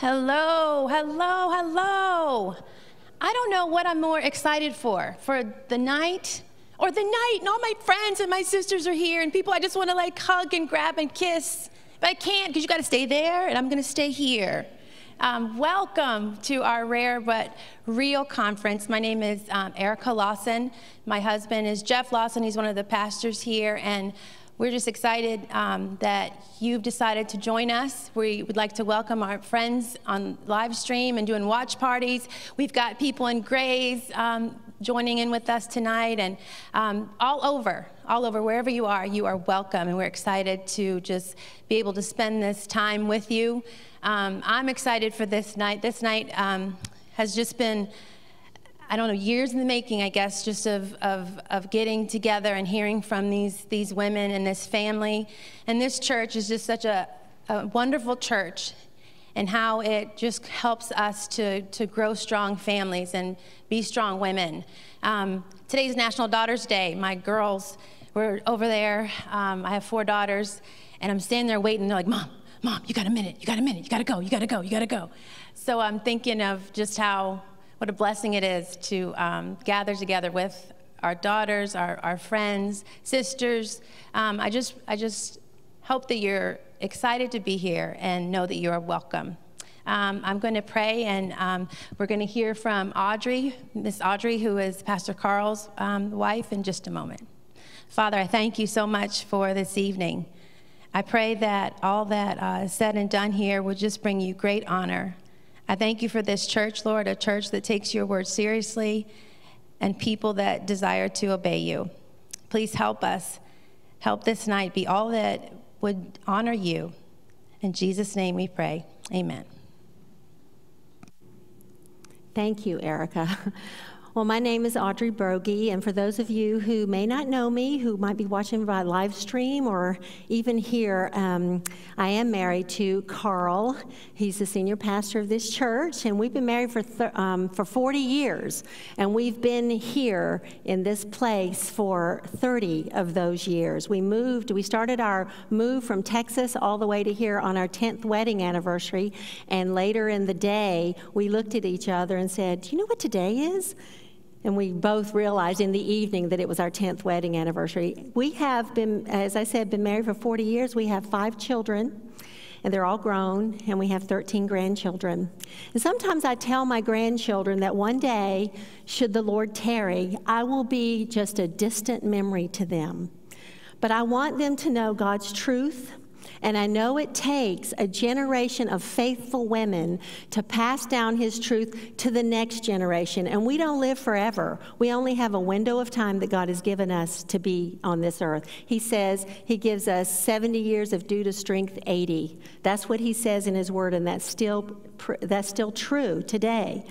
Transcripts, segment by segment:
Hello, hello, hello. I don't know what I'm more excited for, for the night or the night, and all my friends and my sisters are here, and people I just want to like hug and grab and kiss. But I can't because you got to stay there, and I'm going to stay here. Um, welcome to our rare but real conference. My name is um, Erica Lawson. My husband is Jeff Lawson. He's one of the pastors here, and we're just excited um, that you've decided to join us. We would like to welcome our friends on live stream and doing watch parties. We've got people in Grays um, joining in with us tonight and um, all over, all over, wherever you are, you are welcome. And we're excited to just be able to spend this time with you. Um, I'm excited for this night. This night um, has just been I don't know, years in the making, I guess, just of, of, of getting together and hearing from these, these women and this family. And this church is just such a, a wonderful church and how it just helps us to, to grow strong families and be strong women. Um, today's National Daughters Day. My girls were over there. Um, I have four daughters, and I'm standing there waiting. They're like, Mom, Mom, you got a minute, you got a minute, you got to go, you got to go, you got to go. So I'm thinking of just how what a blessing it is to um, gather together with our daughters, our, our friends, sisters. Um, I, just, I just hope that you're excited to be here and know that you are welcome. Um, I'm going to pray, and um, we're going to hear from Audrey, Miss Audrey, who is Pastor Carl's um, wife, in just a moment. Father, I thank you so much for this evening. I pray that all that uh, is said and done here will just bring you great honor I thank you for this church, Lord, a church that takes your word seriously and people that desire to obey you. Please help us. Help this night be all that would honor you. In Jesus' name we pray. Amen. Thank you, Erica. Well, my name is Audrey Broggi, and for those of you who may not know me, who might be watching by live stream or even here, um, I am married to Carl. He's the senior pastor of this church, and we've been married for um, for 40 years, and we've been here in this place for 30 of those years. We moved, we started our move from Texas all the way to here on our 10th wedding anniversary, and later in the day, we looked at each other and said, "Do you know what today is?" And we both realized in the evening that it was our 10th wedding anniversary. We have been, as I said, been married for 40 years. We have five children, and they're all grown, and we have 13 grandchildren. And sometimes I tell my grandchildren that one day, should the Lord tarry, I will be just a distant memory to them. But I want them to know God's truth and I know it takes a generation of faithful women to pass down his truth to the next generation. And we don't live forever. We only have a window of time that God has given us to be on this earth. He says he gives us 70 years of due to strength 80. That's what he says in his word, and that's still, that's still true today.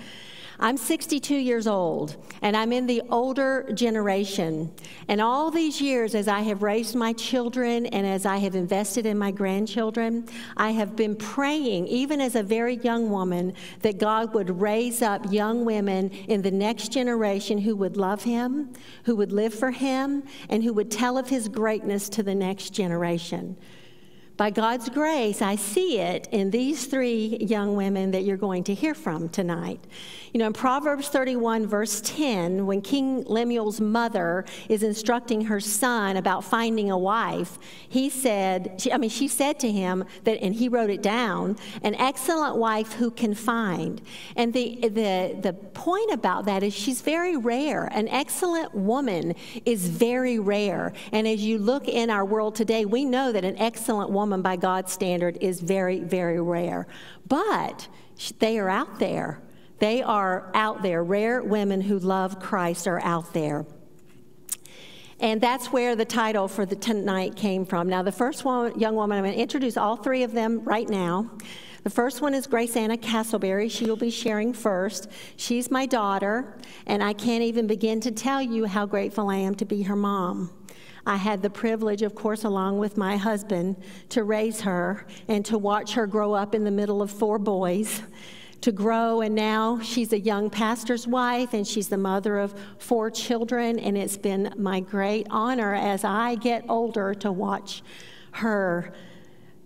I'm 62 years old, and I'm in the older generation. And all these years, as I have raised my children and as I have invested in my grandchildren, I have been praying, even as a very young woman, that God would raise up young women in the next generation who would love Him, who would live for Him, and who would tell of His greatness to the next generation. By God's grace, I see it in these three young women that you're going to hear from tonight. You know, in Proverbs 31, verse 10, when King Lemuel's mother is instructing her son about finding a wife, he said, she, I mean, she said to him that, and he wrote it down, an excellent wife who can find. And the, the, the point about that is she's very rare. An excellent woman is very rare. And as you look in our world today, we know that an excellent woman by God's standard is very, very rare. But they are out there. They are out there. Rare women who love Christ are out there. And that's where the title for the tonight came from. Now, the first one, young woman, I'm going to introduce all three of them right now. The first one is Grace Anna Castleberry. She will be sharing first. She's my daughter, and I can't even begin to tell you how grateful I am to be her mom. I had the privilege, of course, along with my husband, to raise her and to watch her grow up in the middle of four boys to grow. And now she's a young pastor's wife and she's the mother of four children. And it's been my great honor as I get older to watch her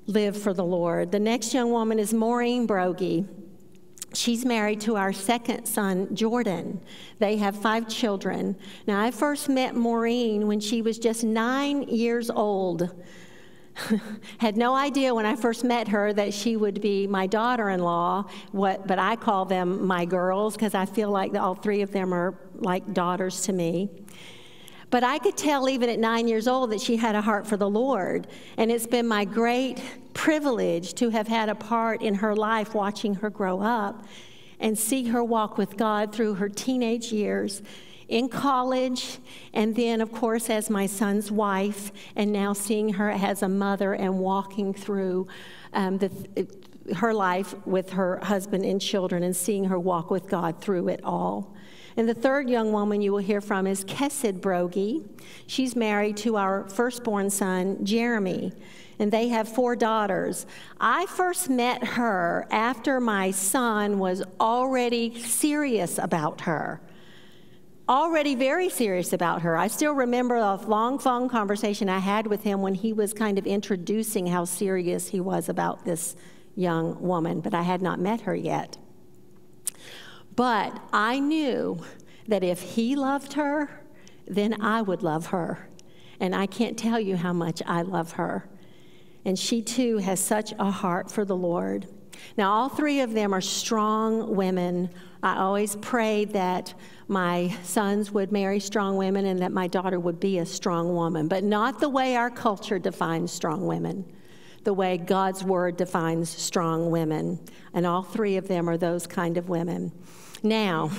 live for the Lord. The next young woman is Maureen Broggi. She's married to our second son, Jordan. They have five children. Now, I first met Maureen when she was just nine years old. Had no idea when I first met her that she would be my daughter in law, what, but I call them my girls because I feel like all three of them are like daughters to me. But I could tell even at nine years old that she had a heart for the Lord. And it's been my great privilege to have had a part in her life watching her grow up and see her walk with God through her teenage years in college, and then, of course, as my son's wife, and now seeing her as a mother and walking through um, the, her life with her husband and children and seeing her walk with God through it all. And the third young woman you will hear from is Chesed Broggi. She's married to our firstborn son, Jeremy, and they have four daughters. I first met her after my son was already serious about her. Already very serious about her. I still remember a long phone conversation I had with him when he was kind of introducing how serious he was about this young woman, but I had not met her yet. But I knew that if he loved her, then I would love her. And I can't tell you how much I love her. And she too has such a heart for the Lord. Now, all three of them are strong women. I always prayed that my sons would marry strong women and that my daughter would be a strong woman, but not the way our culture defines strong women, the way God's word defines strong women. And all three of them are those kind of women. Now,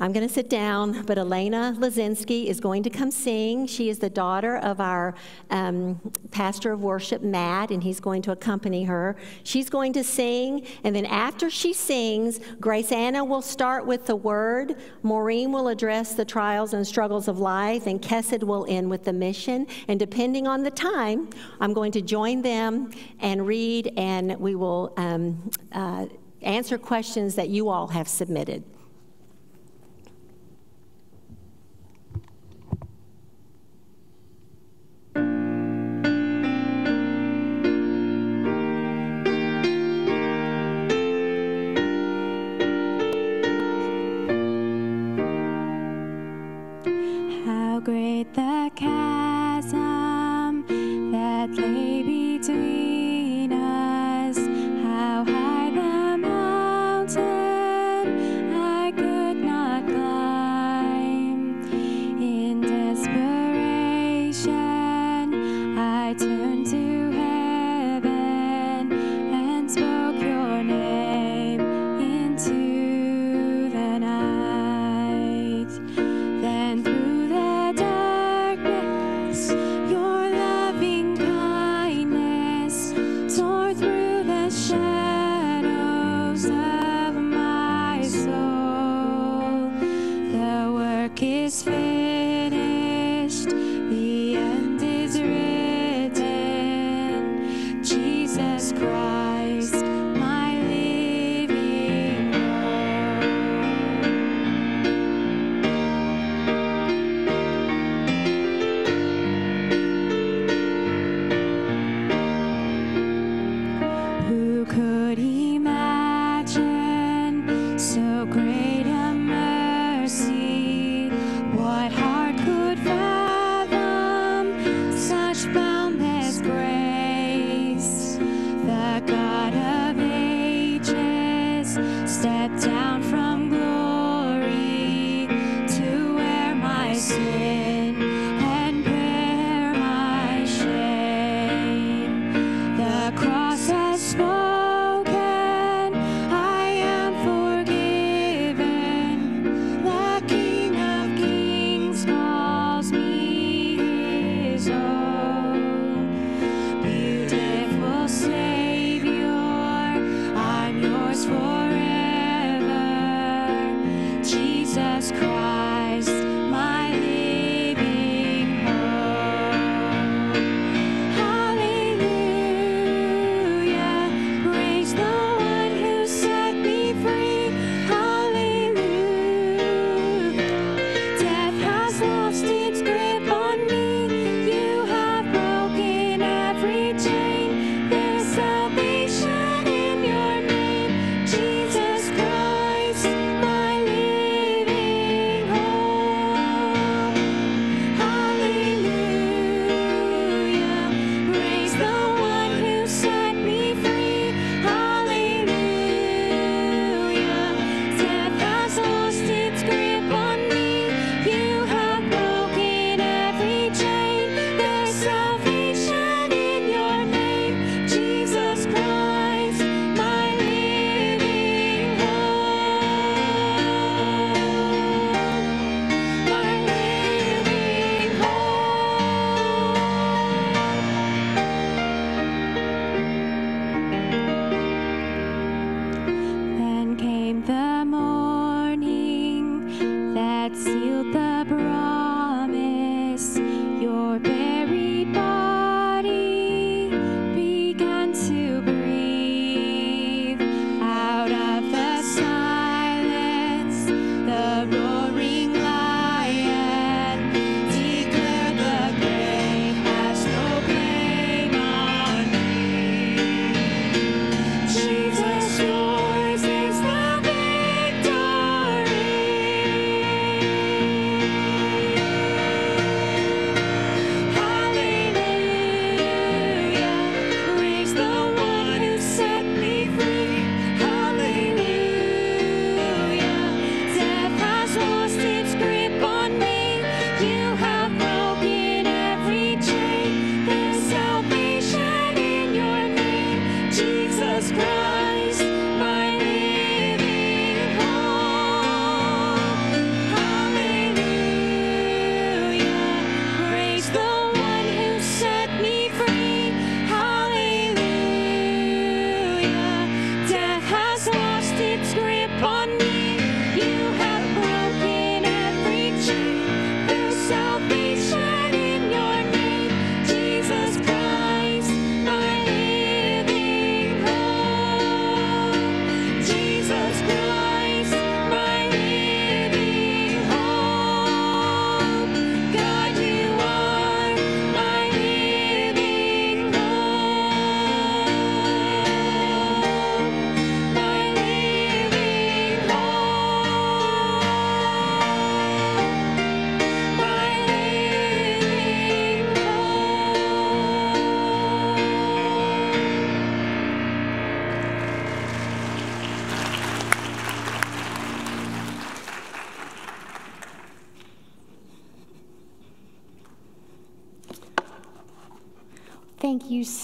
I'm going to sit down, but Elena Lazinski is going to come sing. She is the daughter of our um, pastor of worship, Matt, and he's going to accompany her. She's going to sing, and then after she sings, Grace Anna will start with the word, Maureen will address the trials and struggles of life, and Chesed will end with the mission. And depending on the time, I'm going to join them and read, and we will um, uh, answer questions that you all have submitted. Great the chasm that lay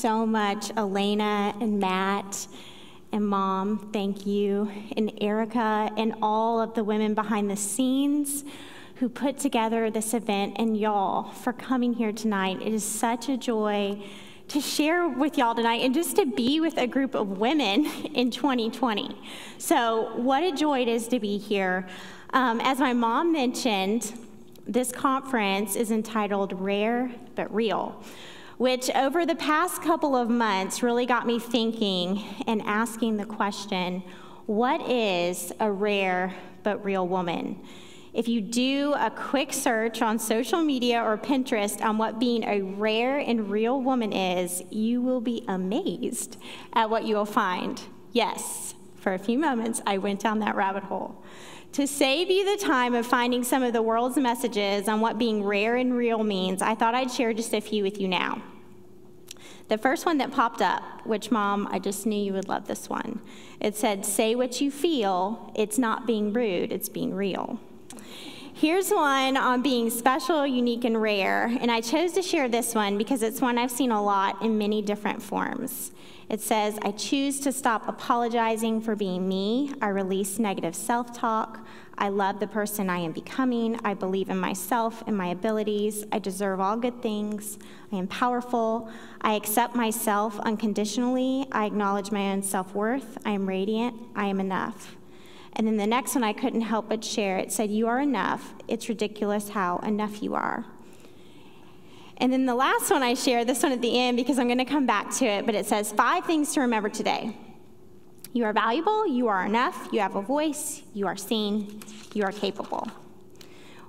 so much, Elena and Matt and Mom. Thank you. And Erica and all of the women behind the scenes who put together this event and y'all for coming here tonight. It is such a joy to share with y'all tonight and just to be with a group of women in 2020. So, what a joy it is to be here. Um, as my mom mentioned, this conference is entitled Rare but Real, which over the past couple of months really got me thinking and asking the question what is a rare but real woman? If you do a quick search on social media or Pinterest on what being a rare and real woman is, you will be amazed at what you will find. Yes, for a few moments, I went down that rabbit hole. To save you the time of finding some of the world's messages on what being rare and real means, I thought I'd share just a few with you now. The first one that popped up, which, Mom, I just knew you would love this one. It said, Say what you feel. It's not being rude, it's being real. Here's one on being special, unique, and rare. And I chose to share this one because it's one I've seen a lot in many different forms. It says, I choose to stop apologizing for being me. I release negative self talk. I love the person I am becoming. I believe in myself and my abilities. I deserve all good things. I am powerful. I accept myself unconditionally. I acknowledge my own self worth. I am radiant. I am enough. And then the next one I couldn't help but share. It said, You are enough. It's ridiculous how enough you are. And then the last one I share, this one at the end because I'm going to come back to it, but it says, Five things to remember today. You are valuable, you are enough, you have a voice, you are seen, you are capable.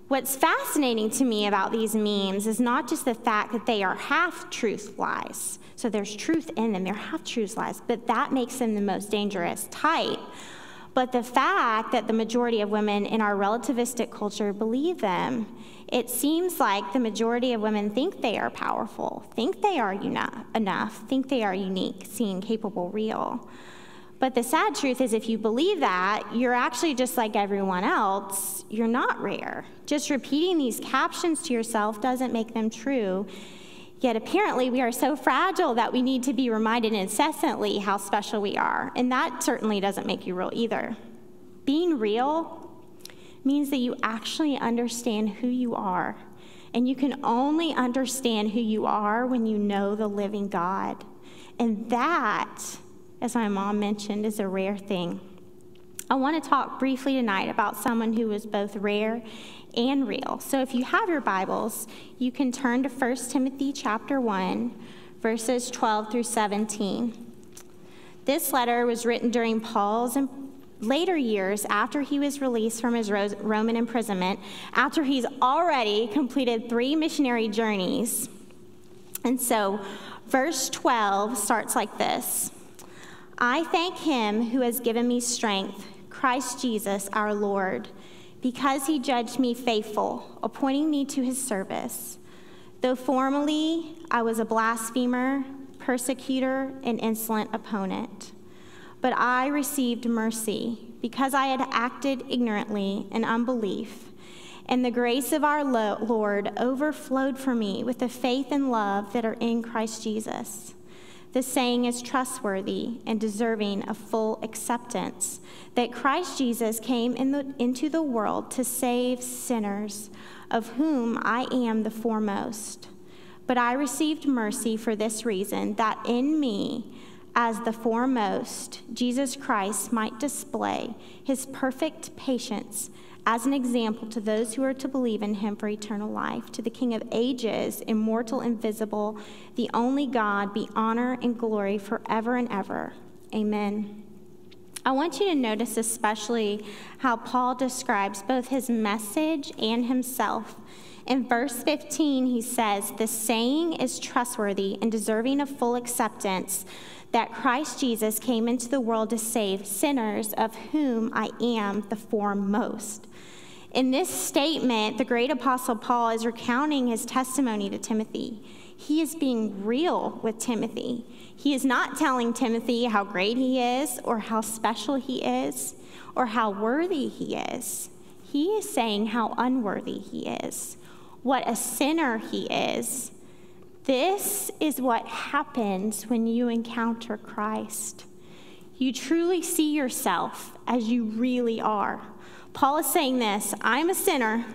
What's fascinating to me about these memes is not just the fact that they are half truth lies. So there's truth in them, they're half truth lies, but that makes them the most dangerous type but the fact that the majority of women in our relativistic culture believe them, it seems like the majority of women think they are powerful, think they are enough, think they are unique, seen, capable, real. But the sad truth is, if you believe that, you're actually just like everyone else. You're not rare. Just repeating these captions to yourself doesn't make them true. Yet apparently, we are so fragile that we need to be reminded incessantly how special we are. And that certainly doesn't make you real either. Being real means that you actually understand who you are. And you can only understand who you are when you know the living God. And that, as my mom mentioned, is a rare thing. I want to talk briefly tonight about someone who was both rare and real. So if you have your Bibles, you can turn to 1 Timothy chapter 1, verses 12 through 17. This letter was written during Paul's later years after he was released from his Roman imprisonment, after he's already completed three missionary journeys. And so, verse 12 starts like this I thank him who has given me strength, Christ Jesus our Lord because he judged me faithful, appointing me to his service. Though formerly I was a blasphemer, persecutor, and insolent opponent, but I received mercy because I had acted ignorantly in unbelief. And the grace of our Lord overflowed for me with the faith and love that are in Christ Jesus. The saying is trustworthy and deserving of full acceptance that Christ Jesus came in the, into the world to save sinners, of whom I am the foremost. But I received mercy for this reason that in me, as the foremost, Jesus Christ might display his perfect patience as an example to those who are to believe in him for eternal life. To the King of ages, immortal, invisible, the only God, be honor and glory forever and ever. Amen. I want you to notice especially how Paul describes both his message and himself. In verse 15, he says, The saying is trustworthy and deserving of full acceptance that Christ Jesus came into the world to save sinners, of whom I am the foremost. In this statement, the great apostle Paul is recounting his testimony to Timothy. He is being real with Timothy. He is not telling Timothy how great he is, or how special he is, or how worthy he is. He is saying how unworthy he is, what a sinner he is, This is what happens when you encounter Christ. You truly see yourself as you really are. Paul is saying this I'm a sinner,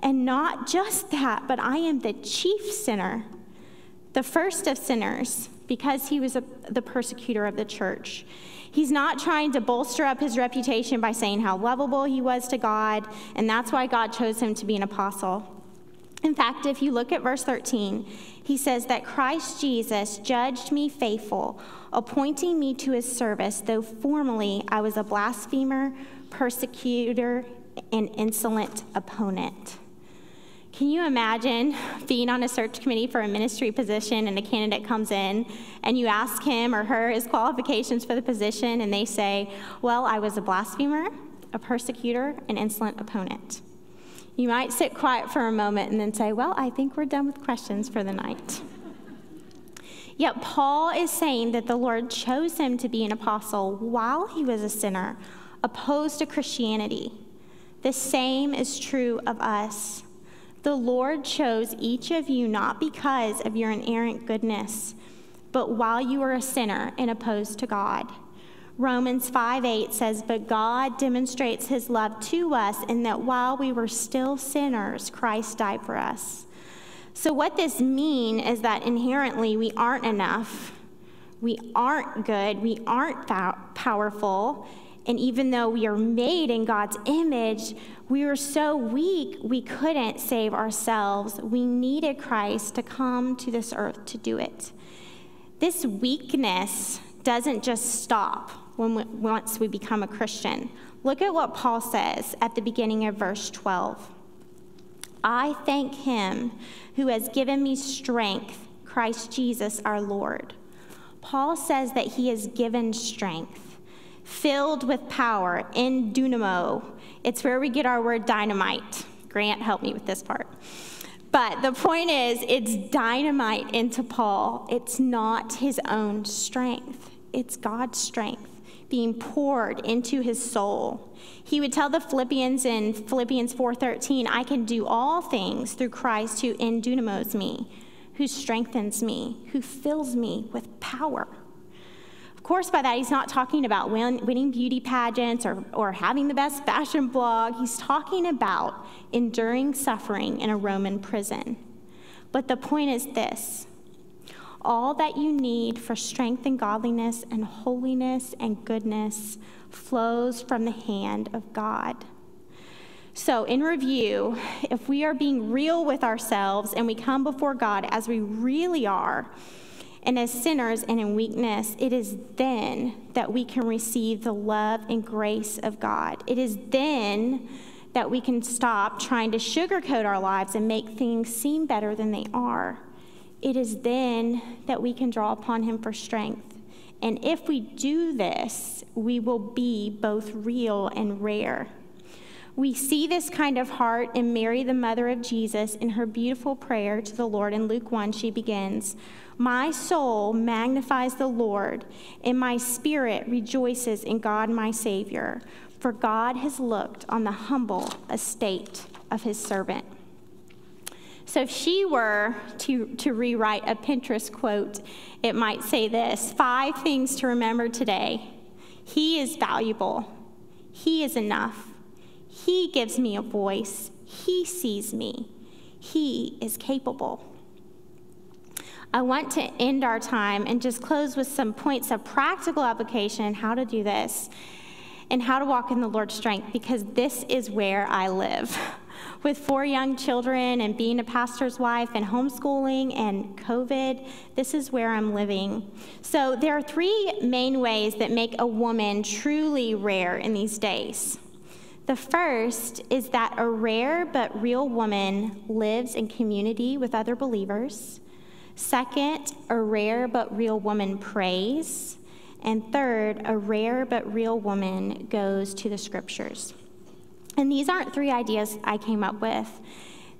and not just that, but I am the chief sinner, the first of sinners, because he was a, the persecutor of the church. He's not trying to bolster up his reputation by saying how lovable he was to God, and that's why God chose him to be an apostle. In fact, if you look at verse 13, he says that Christ Jesus judged me faithful, appointing me to his service, though formerly I was a blasphemer, persecutor, and insolent opponent. Can you imagine being on a search committee for a ministry position and a candidate comes in and you ask him or her his qualifications for the position and they say, Well, I was a blasphemer, a persecutor, an insolent opponent? You might sit quiet for a moment and then say, Well, I think we're done with questions for the night. Yet Paul is saying that the Lord chose him to be an apostle while he was a sinner, opposed to Christianity. The same is true of us. The Lord chose each of you not because of your inerrant goodness, but while you were a sinner and opposed to God. Romans 5 8 says, But God demonstrates his love to us in that while we were still sinners, Christ died for us. So, what this means is that inherently we aren't enough, we aren't good, we aren't powerful. And even though we are made in God's image, we were so weak we couldn't save ourselves. We needed Christ to come to this earth to do it. This weakness doesn't just stop when we, once we become a Christian. Look at what Paul says at the beginning of verse 12. I thank him who has given me strength, Christ Jesus our Lord. Paul says that he is given strength, filled with power in dunamo. It's where we get our word dynamite. Grant, help me with this part. But the point is, it's dynamite into Paul. It's not his own strength, it's God's strength being poured into his soul. He would tell the Philippians in Philippians 4:13, "I can do all things through Christ who endunamos me, who strengthens me, who fills me with power." Of course, by that, he's not talking about win- winning beauty pageants or, or having the best fashion blog. He's talking about enduring suffering in a Roman prison. But the point is this all that you need for strength and godliness and holiness and goodness flows from the hand of God. So, in review, if we are being real with ourselves and we come before God as we really are, and as sinners and in weakness, it is then that we can receive the love and grace of God. It is then that we can stop trying to sugarcoat our lives and make things seem better than they are it is then that we can draw upon him for strength. And if we do this, we will be both real and rare. We see this kind of heart in Mary, the mother of Jesus, in her beautiful prayer to the Lord. In Luke 1, she begins My soul magnifies the Lord, and my spirit rejoices in God my Savior, for God has looked on the humble estate of his servant. So if she were to, to rewrite a Pinterest quote, it might say this Five things to remember today. He is valuable. He is enough. He gives me a voice. He sees me. He is capable. I want to end our time and just close with some points of practical application how to do this and how to walk in the Lord's strength because this is where I live. with four young children and being a pastor's wife and homeschooling and COVID, this is where I'm living. So there are three main ways that make a woman truly rare in these days. The first is that a rare but real woman lives in community with other believers. Second, a rare but real woman prays. And third, a rare but real woman goes to the scriptures. And these aren't three ideas I came up with.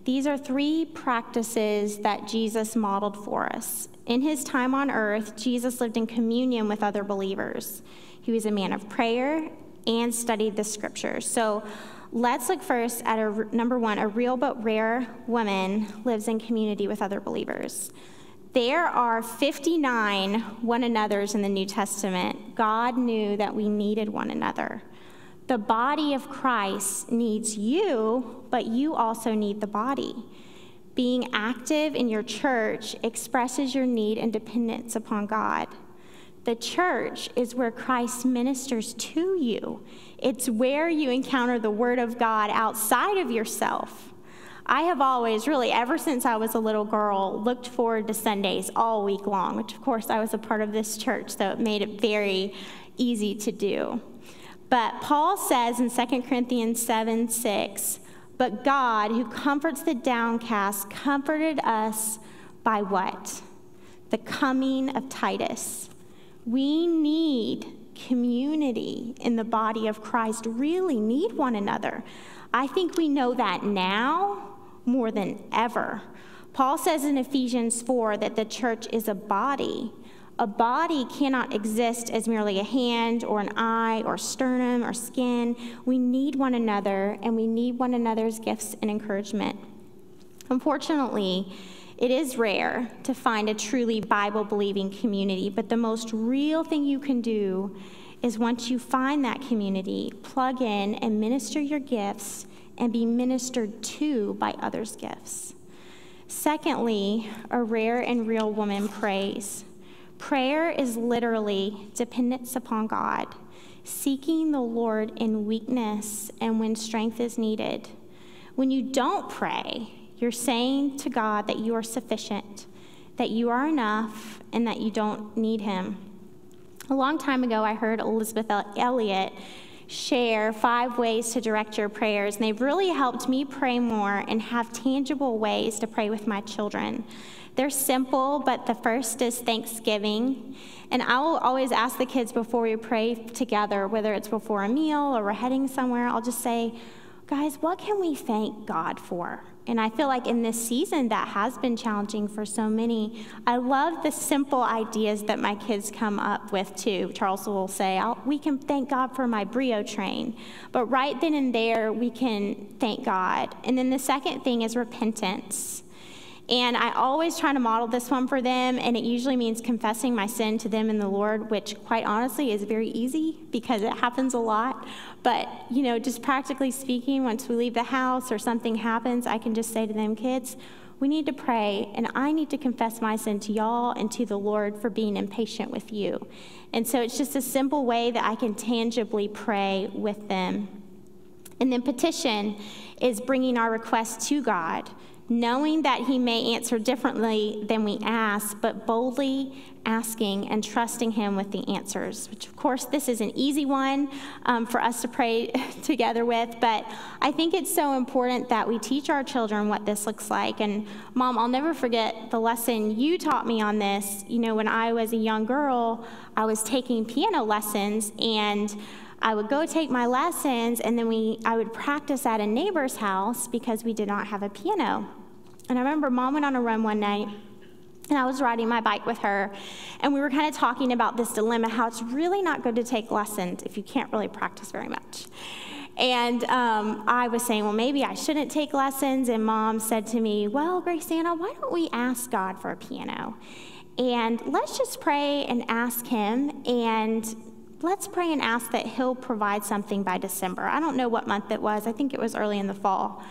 These are three practices that Jesus modeled for us. In his time on earth, Jesus lived in communion with other believers. He was a man of prayer and studied the scriptures. So let's look first at a, number one, a real but rare woman lives in community with other believers. There are 59 one another's in the New Testament. God knew that we needed one another. The body of Christ needs you, but you also need the body. Being active in your church expresses your need and dependence upon God. The church is where Christ ministers to you. It's where you encounter the Word of God outside of yourself. I have always, really, ever since I was a little girl, looked forward to Sundays all week long, which, of course, I was a part of this church, so it made it very easy to do. But Paul says in 2 Corinthians 7 6, but God, who comforts the downcast, comforted us by what? The coming of Titus. We need community in the body of Christ, really need one another. I think we know that now more than ever. Paul says in Ephesians 4 that the church is a body. A body cannot exist as merely a hand or an eye or sternum or skin. We need one another and we need one another's gifts and encouragement. Unfortunately, it is rare to find a truly Bible believing community, but the most real thing you can do is once you find that community, plug in and minister your gifts and be ministered to by others' gifts. Secondly, a rare and real woman prays. Prayer is literally dependence upon God, seeking the Lord in weakness and when strength is needed. When you don't pray, you're saying to God that you are sufficient, that you are enough, and that you don't need Him. A long time ago, I heard Elisabeth Elliot share five ways to direct your prayers, and they've really helped me pray more and have tangible ways to pray with my children. They're simple, but the first is thanksgiving. And I will always ask the kids before we pray together, whether it's before a meal or we're heading somewhere, I'll just say, guys, what can we thank God for? And I feel like in this season that has been challenging for so many. I love the simple ideas that my kids come up with too. Charles will say, We can thank God for my Brio train. But right then and there, we can thank God. And then the second thing is repentance. And I always try to model this one for them, and it usually means confessing my sin to them and the Lord, which quite honestly is very easy because it happens a lot. But, you know, just practically speaking, once we leave the house or something happens, I can just say to them, kids, we need to pray, and I need to confess my sin to y'all and to the Lord for being impatient with you. And so it's just a simple way that I can tangibly pray with them. And then petition is bringing our request to God knowing that He may answer differently than we ask, but boldly asking and trusting Him with the answers, which, of course, this is an easy one um, for us to pray together with, but I think it's so important that we teach our children what this looks like. And, Mom, I'll never forget the lesson you taught me on this. You know, when I was a young girl, I was taking piano lessons, and I would go take my lessons, and then we, I would practice at a neighbor's house because we did not have a piano. And I remember mom went on a run one night, and I was riding my bike with her, and we were kind of talking about this dilemma how it's really not good to take lessons if you can't really practice very much. And um, I was saying, well, maybe I shouldn't take lessons. And mom said to me, well, Grace Anna, why don't we ask God for a piano? And let's just pray and ask Him. And let's pray and ask that He'll provide something by December. I don't know what month it was, I think it was early in the fall.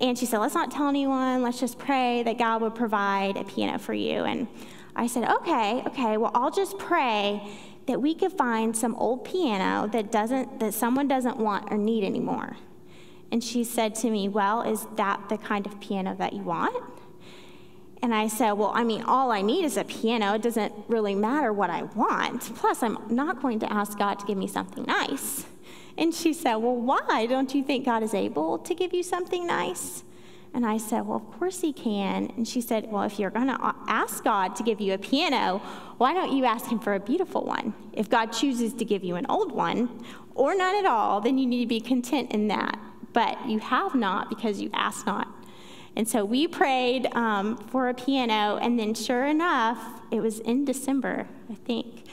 And she said, Let's not tell anyone, let's just pray that God would provide a piano for you. And I said, Okay, okay, well, I'll just pray that we could find some old piano that doesn't that someone doesn't want or need anymore. And she said to me, Well, is that the kind of piano that you want? And I said, Well, I mean, all I need is a piano. It doesn't really matter what I want. Plus, I'm not going to ask God to give me something nice. And she said, Well, why? Don't you think God is able to give you something nice? And I said, Well, of course He can. And she said, Well, if you're going to ask God to give you a piano, why don't you ask Him for a beautiful one? If God chooses to give you an old one, or none at all, then you need to be content in that. But you have not because you asked not. And so we prayed um, for a piano, and then sure enough, it was in December, I think.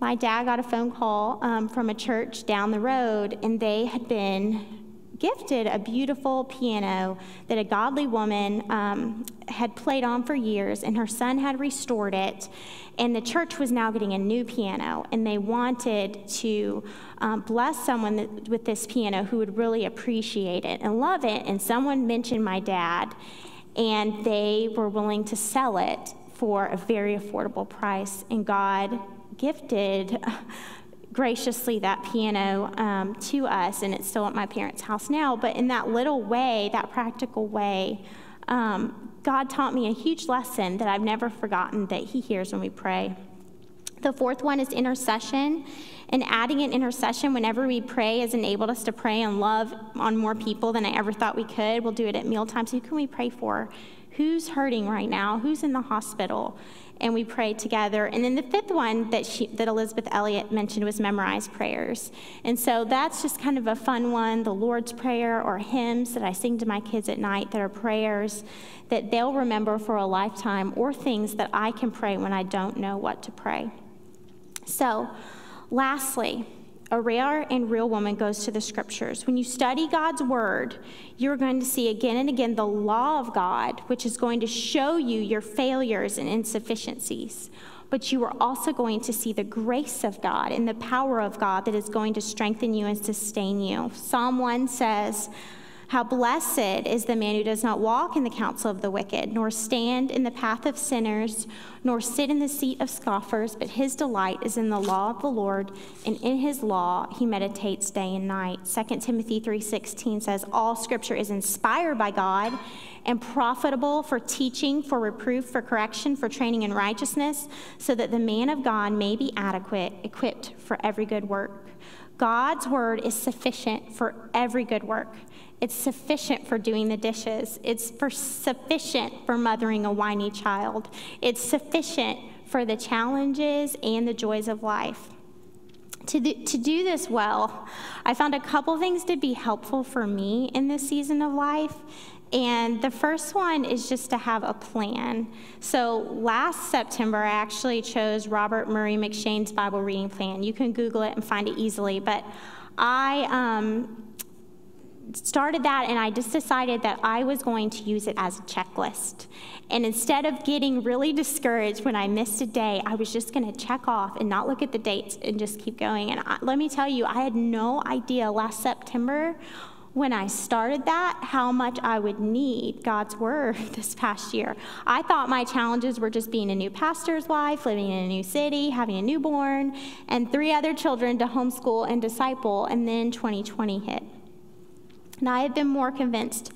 My dad got a phone call um, from a church down the road, and they had been gifted a beautiful piano that a godly woman um, had played on for years, and her son had restored it. And the church was now getting a new piano, and they wanted to um, bless someone that, with this piano who would really appreciate it and love it. And someone mentioned my dad, and they were willing to sell it for a very affordable price. And God gifted graciously that piano um, to us, and it's still at my parents' house now. But in that little way, that practical way, um, God taught me a huge lesson that I've never forgotten that He hears when we pray. The fourth one is intercession. And adding an intercession whenever we pray has enabled us to pray and love on more people than I ever thought we could. We'll do it at mealtimes. Who can we pray for? Who's hurting right now? Who's in the hospital? And we pray together. And then the fifth one that, she, that Elisabeth Elliot mentioned was memorize prayers. And so that's just kind of a fun one the Lord's Prayer or hymns that I sing to my kids at night that are prayers that they'll remember for a lifetime or things that I can pray when I don't know what to pray. So, lastly, a rare and real woman goes to the scriptures. When you study God's word, you're going to see again and again the law of God, which is going to show you your failures and insufficiencies. But you are also going to see the grace of God and the power of God that is going to strengthen you and sustain you. Psalm 1 says, how blessed is the man who does not walk in the counsel of the wicked, nor stand in the path of sinners, nor sit in the seat of scoffers, but his delight is in the law of the Lord, and in his law he meditates day and night. 2 Timothy 3:16 says, "All scripture is inspired by God and profitable for teaching, for reproof, for correction, for training in righteousness, so that the man of God may be adequate, equipped for every good work." God's word is sufficient for every good work. It's sufficient for doing the dishes. It's for sufficient for mothering a whiny child. It's sufficient for the challenges and the joys of life. To do, to do this well, I found a couple things to be helpful for me in this season of life. And the first one is just to have a plan. So last September, I actually chose Robert Murray M'Cheyne's Bible reading plan. You can Google it and find it easily. But I um, started that and I just decided that I was going to use it as a checklist. And instead of getting really discouraged when I missed a day, I was just going to check off and not look at the dates and just keep going. And I, let me tell you, I had no idea last September when I started that how much I would need God's word this past year. I thought my challenges were just being a new pastor's wife, living in a new city, having a newborn, and three other children to homeschool and disciple, and then 2020 hit. And I have been more convinced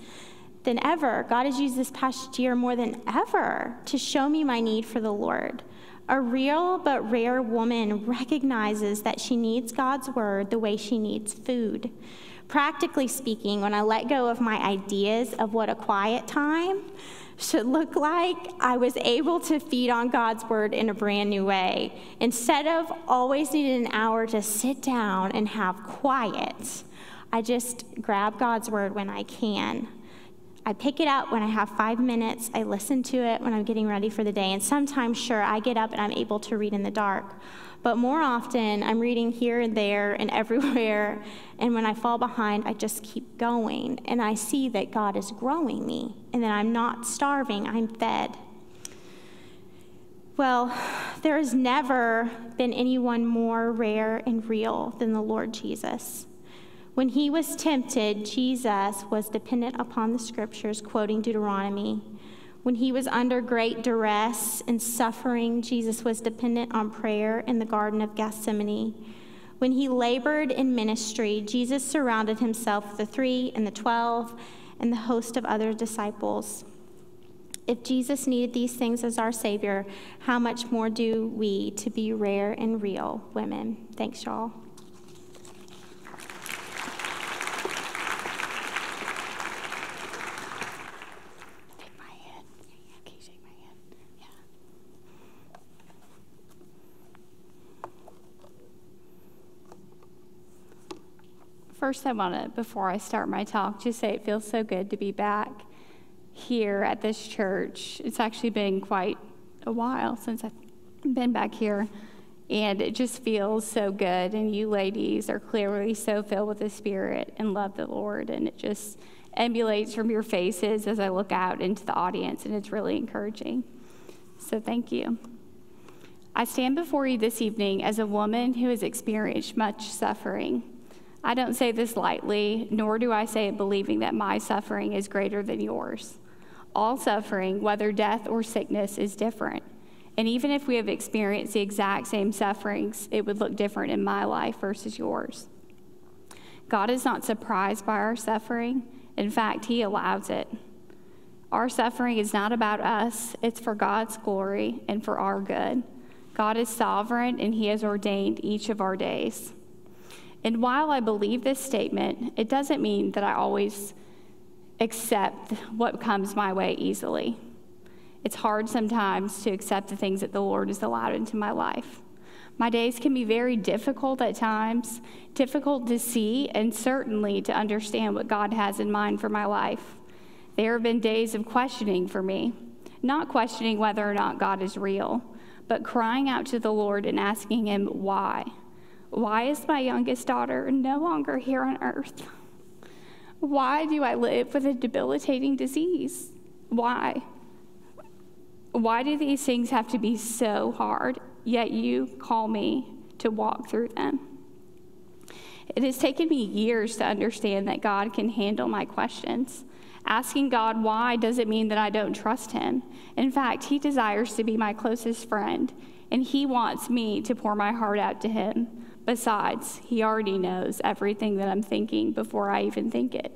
than ever. God has used this past year more than ever to show me my need for the Lord. A real but rare woman recognizes that she needs God's word the way she needs food. Practically speaking, when I let go of my ideas of what a quiet time should look like, I was able to feed on God's word in a brand new way. Instead of always needing an hour to sit down and have quiet, I just grab God's word when I can. I pick it up when I have five minutes. I listen to it when I'm getting ready for the day. And sometimes, sure, I get up and I'm able to read in the dark. But more often, I'm reading here and there and everywhere. And when I fall behind, I just keep going. And I see that God is growing me and that I'm not starving, I'm fed. Well, there has never been anyone more rare and real than the Lord Jesus. When he was tempted, Jesus was dependent upon the scriptures, quoting Deuteronomy. When he was under great duress and suffering, Jesus was dependent on prayer in the Garden of Gethsemane. When he labored in ministry, Jesus surrounded himself with the three and the twelve and the host of other disciples. If Jesus needed these things as our Savior, how much more do we to be rare and real women? Thanks, y'all. First, I want to, before I start my talk, just say it feels so good to be back here at this church. It's actually been quite a while since I've been back here. And it just feels so good. And you ladies are clearly so filled with the Spirit and love the Lord. And it just emulates from your faces as I look out into the audience. And it's really encouraging. So thank you. I stand before you this evening as a woman who has experienced much suffering. I don't say this lightly, nor do I say it believing that my suffering is greater than yours. All suffering, whether death or sickness, is different. And even if we have experienced the exact same sufferings, it would look different in my life versus yours. God is not surprised by our suffering. In fact, He allows it. Our suffering is not about us, it's for God's glory and for our good. God is sovereign and He has ordained each of our days. And while I believe this statement, it doesn't mean that I always accept what comes my way easily. It's hard sometimes to accept the things that the Lord has allowed into my life. My days can be very difficult at times, difficult to see, and certainly to understand what God has in mind for my life. There have been days of questioning for me, not questioning whether or not God is real, but crying out to the Lord and asking Him why. Why is my youngest daughter no longer here on earth? Why do I live with a debilitating disease? Why? Why do these things have to be so hard, yet you call me to walk through them? It has taken me years to understand that God can handle my questions. Asking God why doesn't mean that I don't trust Him. In fact, He desires to be my closest friend, and He wants me to pour my heart out to Him. Besides, He already knows everything that I'm thinking before I even think it.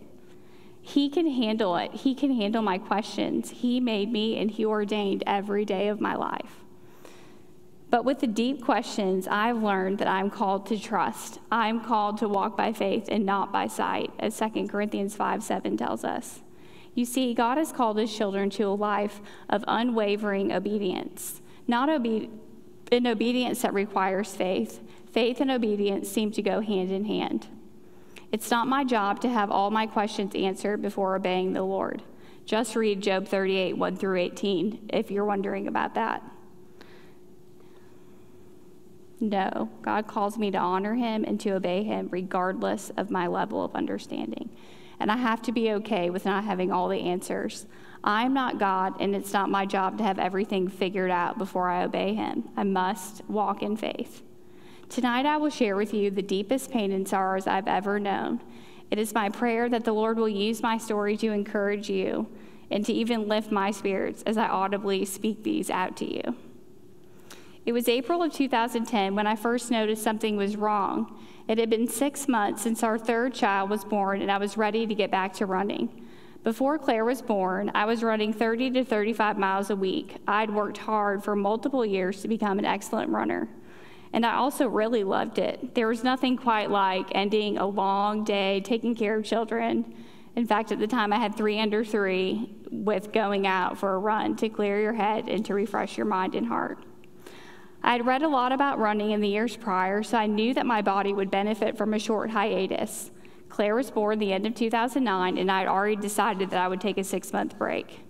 He can handle it. He can handle my questions. He made me and He ordained every day of my life. But with the deep questions, I've learned that I'm called to trust. I'm called to walk by faith and not by sight, as 2 Corinthians 5 7 tells us. You see, God has called his children to a life of unwavering obedience, not obe- an obedience that requires faith. Faith and obedience seem to go hand in hand. It's not my job to have all my questions answered before obeying the Lord. Just read Job 38, 1 through 18, if you're wondering about that. No, God calls me to honor him and to obey him regardless of my level of understanding. And I have to be okay with not having all the answers. I'm not God, and it's not my job to have everything figured out before I obey him. I must walk in faith. Tonight, I will share with you the deepest pain and sorrows I've ever known. It is my prayer that the Lord will use my story to encourage you and to even lift my spirits as I audibly speak these out to you. It was April of 2010 when I first noticed something was wrong. It had been six months since our third child was born, and I was ready to get back to running. Before Claire was born, I was running 30 to 35 miles a week. I'd worked hard for multiple years to become an excellent runner. And I also really loved it. There was nothing quite like ending a long day taking care of children. In fact, at the time, I had three under three with going out for a run to clear your head and to refresh your mind and heart. I had read a lot about running in the years prior, so I knew that my body would benefit from a short hiatus. Claire was born the end of 2009, and I had already decided that I would take a six month break.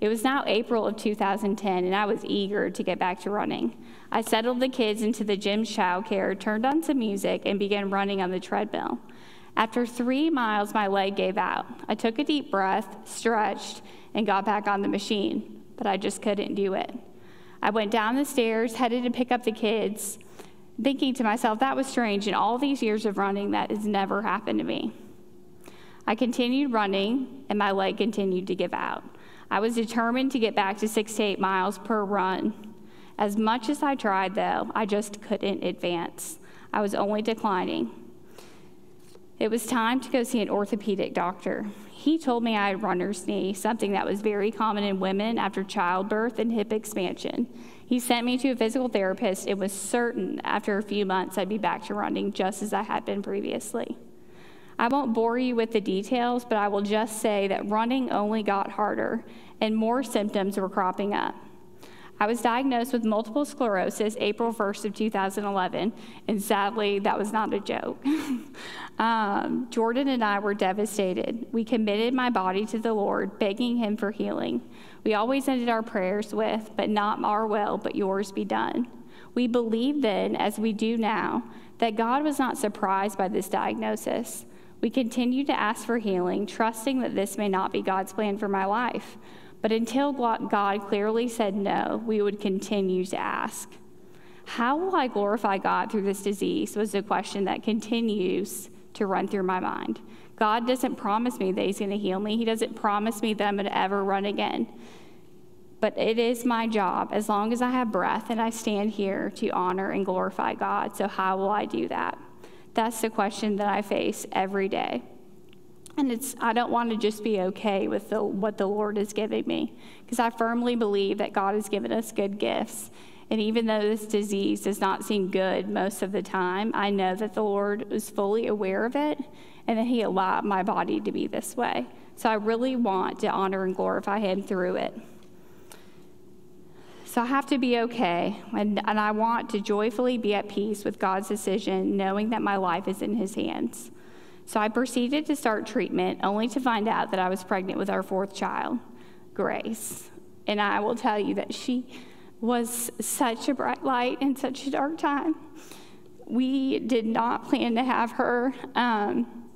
It was now April of 2010, and I was eager to get back to running. I settled the kids into the gym's childcare, turned on some music, and began running on the treadmill. After three miles, my leg gave out. I took a deep breath, stretched, and got back on the machine, but I just couldn't do it. I went down the stairs, headed to pick up the kids, thinking to myself, that was strange. In all these years of running, that has never happened to me. I continued running, and my leg continued to give out. I was determined to get back to six to eight miles per run. As much as I tried, though, I just couldn't advance. I was only declining. It was time to go see an orthopedic doctor. He told me I had runner's knee, something that was very common in women after childbirth and hip expansion. He sent me to a physical therapist. It was certain after a few months I'd be back to running just as I had been previously. I won't bore you with the details, but I will just say that running only got harder and more symptoms were cropping up. I was diagnosed with multiple sclerosis April 1st of 2011, and sadly, that was not a joke. um, Jordan and I were devastated. We committed my body to the Lord, begging Him for healing. We always ended our prayers with, "But not our will, but yours be done." We believed then, as we do now, that God was not surprised by this diagnosis. We continue to ask for healing, trusting that this may not be God's plan for my life. But until God clearly said no, we would continue to ask. How will I glorify God through this disease? was the question that continues to run through my mind. God doesn't promise me that He's going to heal me, He doesn't promise me that I'm going to ever run again. But it is my job, as long as I have breath and I stand here, to honor and glorify God. So, how will I do that? That's the question that I face every day. And it's, I don't want to just be okay with the, what the Lord is giving me, because I firmly believe that God has given us good gifts. And even though this disease does not seem good most of the time, I know that the Lord is fully aware of it and that He allowed my body to be this way. So I really want to honor and glorify Him through it. So I have to be okay, and, and I want to joyfully be at peace with God's decision, knowing that my life is in His hands. So I proceeded to start treatment, only to find out that I was pregnant with our fourth child, Grace. And I will tell you that she was such a bright light in such a dark time. We did not plan to have her. Um,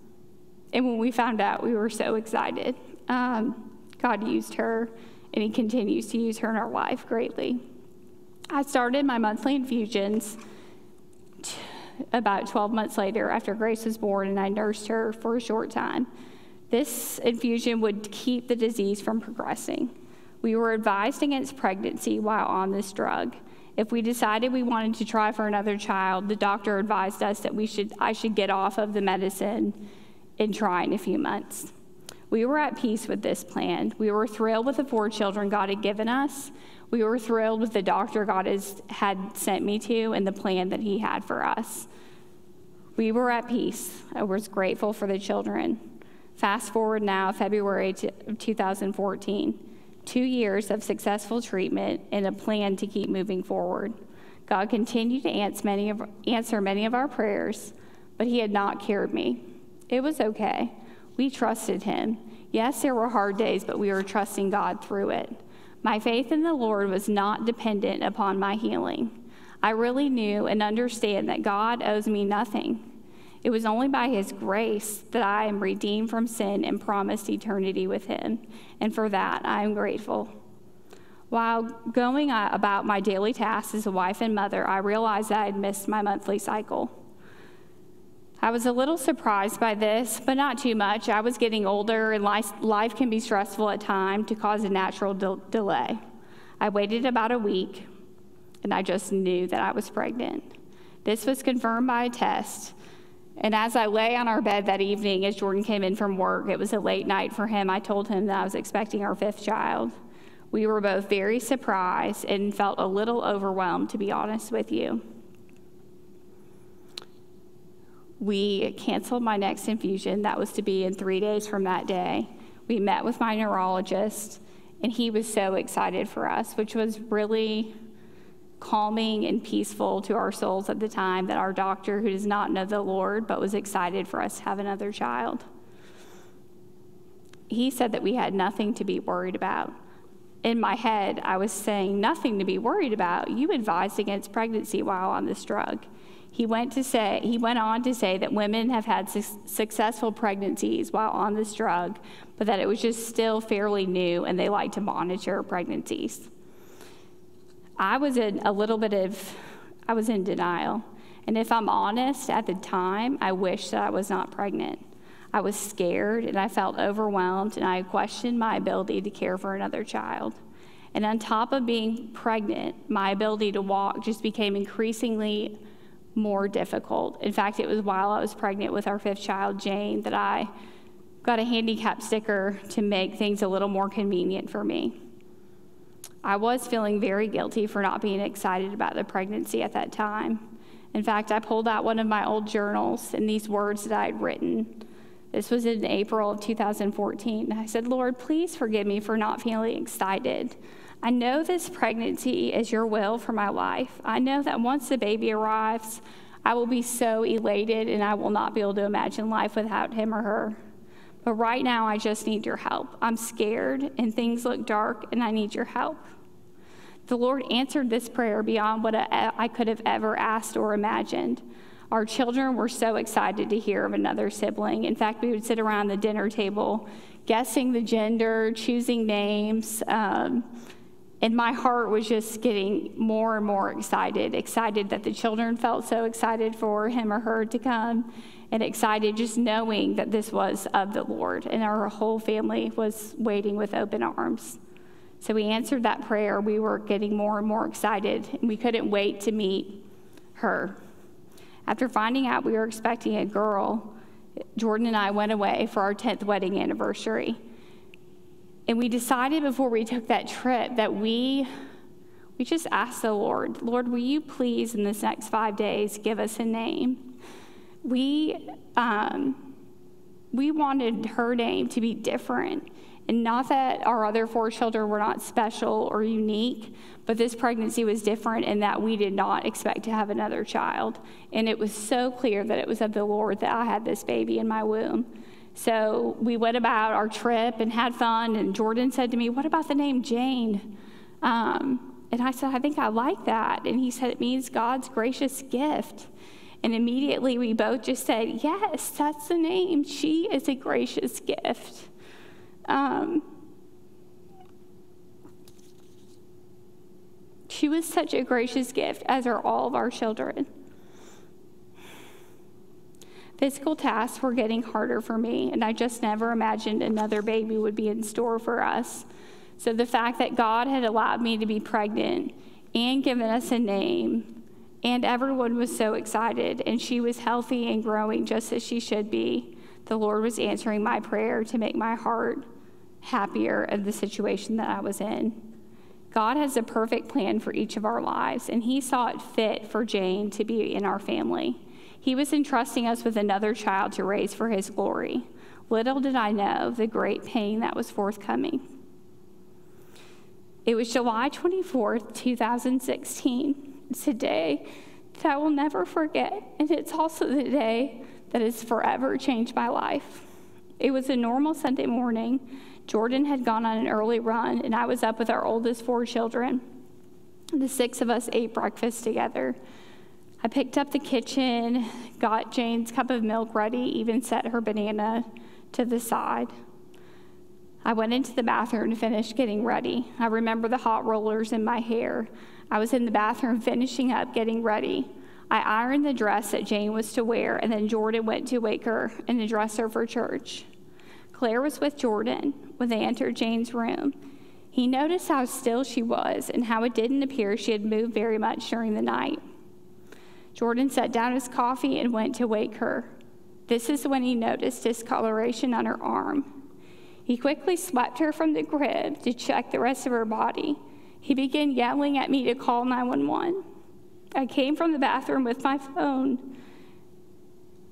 and when we found out, we were so excited. Um, God used her and He continues to use her and our wife greatly. I started my monthly infusions about 12 months later after Grace was born, and I nursed her for a short time. This infusion would keep the disease from progressing. We were advised against pregnancy while on this drug. If we decided we wanted to try for another child, the doctor advised us that we should, I should get off of the medicine and try in a few months. We were at peace with this plan. We were thrilled with the four children God had given us. We were thrilled with the doctor God has, had sent me to and the plan that He had for us. We were at peace. I was grateful for the children. Fast forward now, February 2014, two years of successful treatment and a plan to keep moving forward. God continued to answer many of, answer many of our prayers, but He had not cured me. It was okay. We trusted him. Yes, there were hard days, but we were trusting God through it. My faith in the Lord was not dependent upon my healing. I really knew and understand that God owes me nothing. It was only by His grace that I am redeemed from sin and promised eternity with Him. And for that, I am grateful. While going about my daily tasks as a wife and mother, I realized that I had missed my monthly cycle. I was a little surprised by this, but not too much. I was getting older, and life, life can be stressful at times to cause a natural de- delay. I waited about a week, and I just knew that I was pregnant. This was confirmed by a test. And as I lay on our bed that evening, as Jordan came in from work, it was a late night for him. I told him that I was expecting our fifth child. We were both very surprised and felt a little overwhelmed, to be honest with you we canceled my next infusion. That was to be in three days from that day. We met with my neurologist, and he was so excited for us, which was really calming and peaceful to our souls at the time that our doctor, who does not know the Lord, but was excited for us to have another child, he said that we had nothing to be worried about. In my head, I was saying, Nothing to be worried about. You advised against pregnancy while on this drug. He went, to say, he went on to say that women have had su- successful pregnancies while on this drug, but that it was just still fairly new and they like to monitor pregnancies. I was in a little bit of, I was in denial. And if I'm honest, at the time, I wished that I was not pregnant. I was scared and I felt overwhelmed and I questioned my ability to care for another child. And on top of being pregnant, my ability to walk just became increasingly more difficult. In fact, it was while I was pregnant with our fifth child, Jane, that I got a handicap sticker to make things a little more convenient for me. I was feeling very guilty for not being excited about the pregnancy at that time. In fact, I pulled out one of my old journals and these words that I had written. This was in April of 2014. I said, Lord, please forgive me for not feeling excited I know this pregnancy is your will for my life. I know that once the baby arrives, I will be so elated and I will not be able to imagine life without him or her. But right now, I just need your help. I'm scared and things look dark and I need your help. The Lord answered this prayer beyond what I could have ever asked or imagined. Our children were so excited to hear of another sibling. In fact, we would sit around the dinner table guessing the gender, choosing names. Um, and my heart was just getting more and more excited excited that the children felt so excited for him or her to come, and excited just knowing that this was of the Lord. And our whole family was waiting with open arms. So we answered that prayer. We were getting more and more excited, and we couldn't wait to meet her. After finding out we were expecting a girl, Jordan and I went away for our 10th wedding anniversary. And we decided before we took that trip that we we just asked the Lord, Lord, will you please in this next five days give us a name? We um, we wanted her name to be different. And not that our other four children were not special or unique, but this pregnancy was different in that we did not expect to have another child. And it was so clear that it was of the Lord that I had this baby in my womb. So we went about our trip and had fun. And Jordan said to me, What about the name Jane? Um, and I said, I think I like that. And he said, It means God's gracious gift. And immediately we both just said, Yes, that's the name. She is a gracious gift. Um, she was such a gracious gift, as are all of our children. Physical tasks were getting harder for me, and I just never imagined another baby would be in store for us. So the fact that God had allowed me to be pregnant and given us a name, and everyone was so excited, and she was healthy and growing just as she should be, the Lord was answering my prayer to make my heart happier of the situation that I was in. God has a perfect plan for each of our lives, and He saw it fit for Jane to be in our family. He was entrusting us with another child to raise for his glory. Little did I know of the great pain that was forthcoming. It was July 24th, 2016. It's a day that I will never forget, and it's also the day that has forever changed my life. It was a normal Sunday morning. Jordan had gone on an early run, and I was up with our oldest four children. The six of us ate breakfast together. I picked up the kitchen, got Jane's cup of milk ready, even set her banana to the side. I went into the bathroom and finished getting ready. I remember the hot rollers in my hair. I was in the bathroom finishing up getting ready. I ironed the dress that Jane was to wear, and then Jordan went to wake her and dress her for church. Claire was with Jordan when they entered Jane's room. He noticed how still she was and how it didn't appear she had moved very much during the night. Jordan set down his coffee and went to wake her. This is when he noticed discoloration on her arm. He quickly swept her from the crib to check the rest of her body. He began yelling at me to call 911. I came from the bathroom with my phone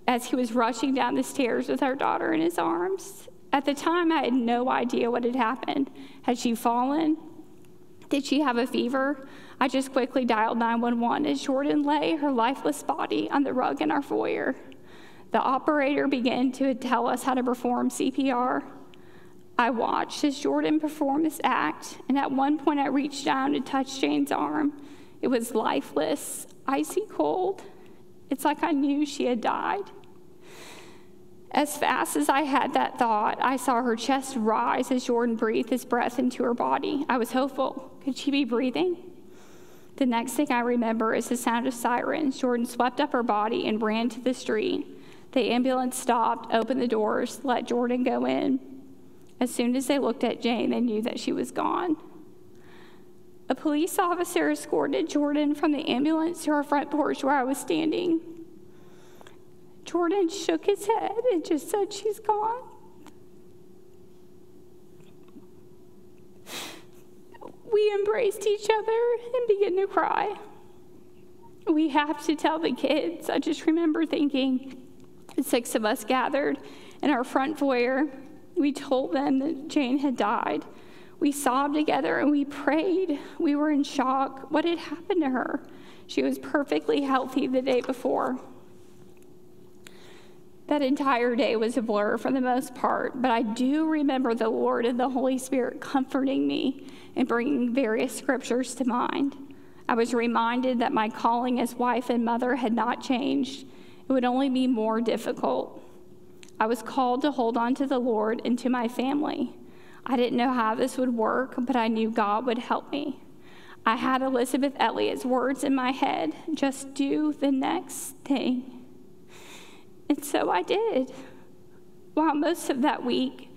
as he was rushing down the stairs with our daughter in his arms. At the time, I had no idea what had happened. Had she fallen? Did she have a fever? I just quickly dialed 911 as Jordan lay her lifeless body on the rug in our foyer. The operator began to tell us how to perform CPR. I watched as Jordan performed this act, and at one point I reached down to touch Jane's arm. It was lifeless, icy cold. It's like I knew she had died. As fast as I had that thought, I saw her chest rise as Jordan breathed his breath into her body. I was hopeful. Could she be breathing? The next thing I remember is the sound of sirens. Jordan swept up her body and ran to the street. The ambulance stopped, opened the doors, let Jordan go in. As soon as they looked at Jane, they knew that she was gone. A police officer escorted Jordan from the ambulance to our front porch where I was standing. Jordan shook his head and just said, She's gone. We embraced each other and began to cry. We have to tell the kids. I just remember thinking, six of us gathered in our front foyer. We told them that Jane had died. We sobbed together and we prayed. We were in shock. What had happened to her? She was perfectly healthy the day before. That entire day was a blur for the most part, but I do remember the Lord and the Holy Spirit comforting me and bringing various scriptures to mind. I was reminded that my calling as wife and mother had not changed, it would only be more difficult. I was called to hold on to the Lord and to my family. I didn't know how this would work, but I knew God would help me. I had Elisabeth Elliot's words in my head just do the next thing. And so I did. While most of that week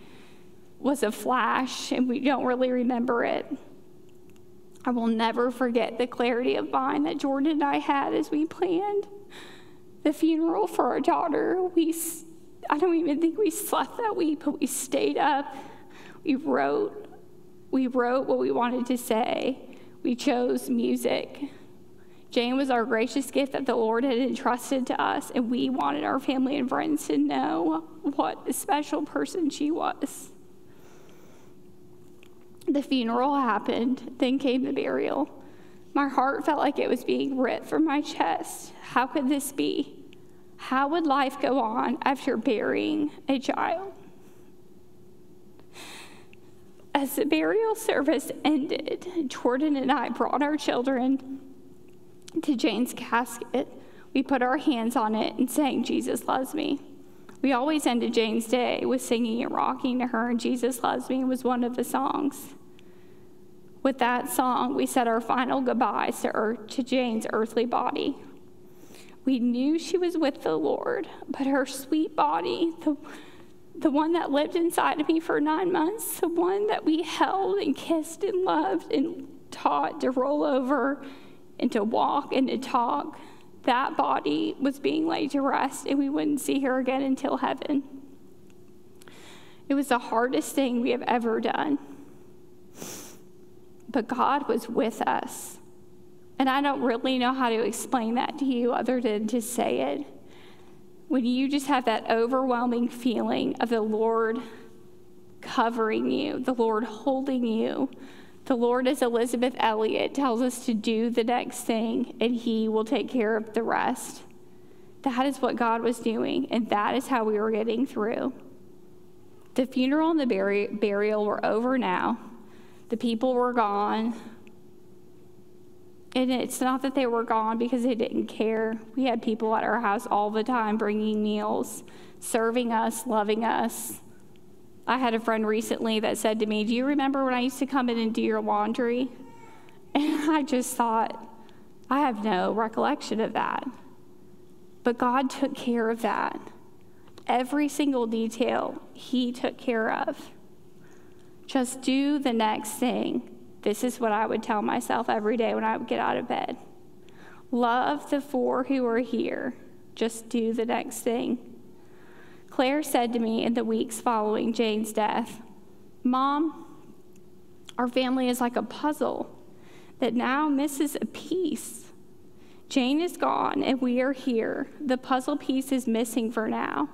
was a flash and we don't really remember it, I will never forget the clarity of mind that Jordan and I had as we planned the funeral for our daughter. We, I don't even think we slept that week, but we stayed up. We wrote. We wrote what we wanted to say. We chose music. Jane was our gracious gift that the Lord had entrusted to us, and we wanted our family and friends to know what a special person she was. The funeral happened, then came the burial. My heart felt like it was being ripped from my chest. How could this be? How would life go on after burying a child? As the burial service ended, Jordan and I brought our children to Jane's casket. We put our hands on it and sang, Jesus loves me. We always ended Jane's day with singing and rocking to her, and Jesus Loves Me was one of the songs. With that song, we said our final goodbyes to, earth, to Jane's earthly body. We knew she was with the Lord, but her sweet body, the, the one that lived inside of me for nine months, the one that we held and kissed and loved and taught to roll over and to walk and to talk, that body was being laid to rest, and we wouldn't see her again until heaven. It was the hardest thing we have ever done. But God was with us. And I don't really know how to explain that to you other than to say it. When you just have that overwhelming feeling of the Lord covering you, the Lord holding you, the Lord, as Elisabeth Elliot tells us to do the next thing, and He will take care of the rest. That is what God was doing, and that is how we were getting through. The funeral and the buri- burial were over now. The people were gone. And it's not that they were gone because they didn't care. We had people at our house all the time bringing meals, serving us, loving us. I had a friend recently that said to me, Do you remember when I used to come in and do your laundry? And I just thought, I have no recollection of that. But God took care of that. Every single detail He took care of. Just do the next thing. This is what I would tell myself every day when I would get out of bed. Love the four who are here. Just do the next thing. Claire said to me in the weeks following Jane's death, Mom, our family is like a puzzle that now misses a piece. Jane is gone and we are here. The puzzle piece is missing for now.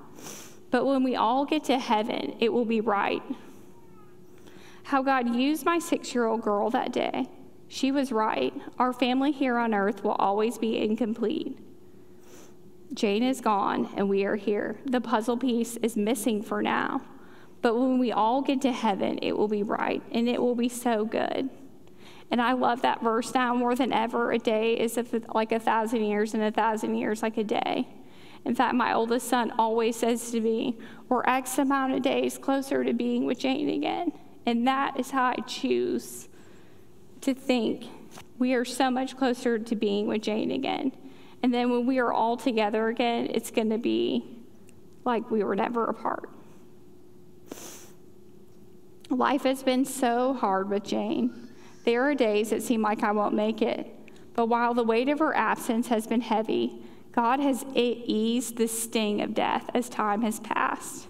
But when we all get to heaven, it will be right. How God used my six year old girl that day. She was right. Our family here on earth will always be incomplete. Jane is gone and we are here. The puzzle piece is missing for now. But when we all get to heaven, it will be right and it will be so good. And I love that verse now more than ever. A day is like a thousand years, and a thousand years like a day. In fact, my oldest son always says to me, We're X amount of days closer to being with Jane again. And that is how I choose to think. We are so much closer to being with Jane again. And then when we are all together again, it's going to be like we were never apart. Life has been so hard with Jane. There are days that seem like I won't make it. But while the weight of her absence has been heavy, God has eased the sting of death as time has passed.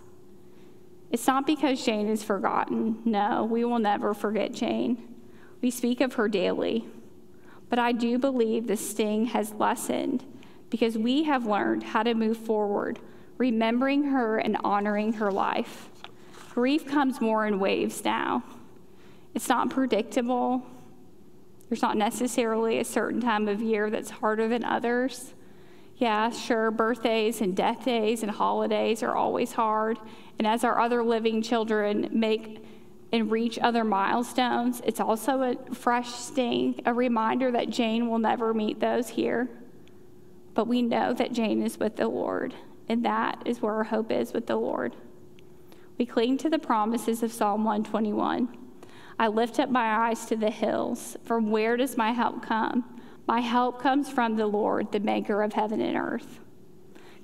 It's not because Jane is forgotten. No, we will never forget Jane. We speak of her daily. But I do believe the sting has lessened because we have learned how to move forward, remembering her and honoring her life. Grief comes more in waves now. It's not predictable. There's not necessarily a certain time of year that's harder than others. Yeah, sure, birthdays and death days and holidays are always hard. And as our other living children make and reach other milestones, it's also a fresh sting, a reminder that Jane will never meet those here. But we know that Jane is with the Lord, and that is where our hope is with the Lord. We cling to the promises of Psalm 121. I lift up my eyes to the hills. From where does my help come? My help comes from the Lord, the maker of heaven and earth.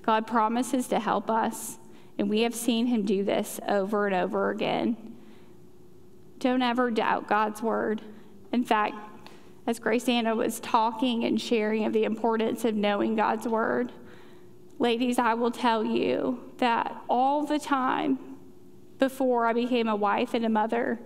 God promises to help us, and we have seen him do this over and over again. Don't ever doubt God's word. In fact, as GraceAnna was talking and sharing of the importance of knowing God's word, ladies, I will tell you that all the time before I became a wife and a mother,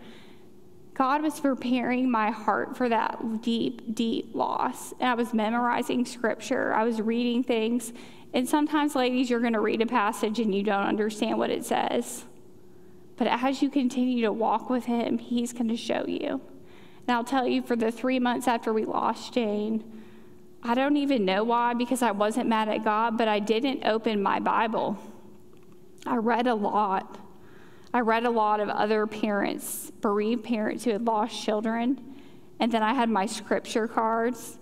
God was preparing my heart for that deep, deep loss. And I was memorizing scripture, I was reading things. And sometimes, ladies, you're going to read a passage and you don't understand what it says. But as you continue to walk with Him, He's going to show you. And I'll tell you, for the three months after we lost Jane, I don't even know why, because I wasn't mad at God, but I didn't open my Bible. I read a lot. I read a lot of other parents, bereaved parents who had lost children, and then I had my scripture cards,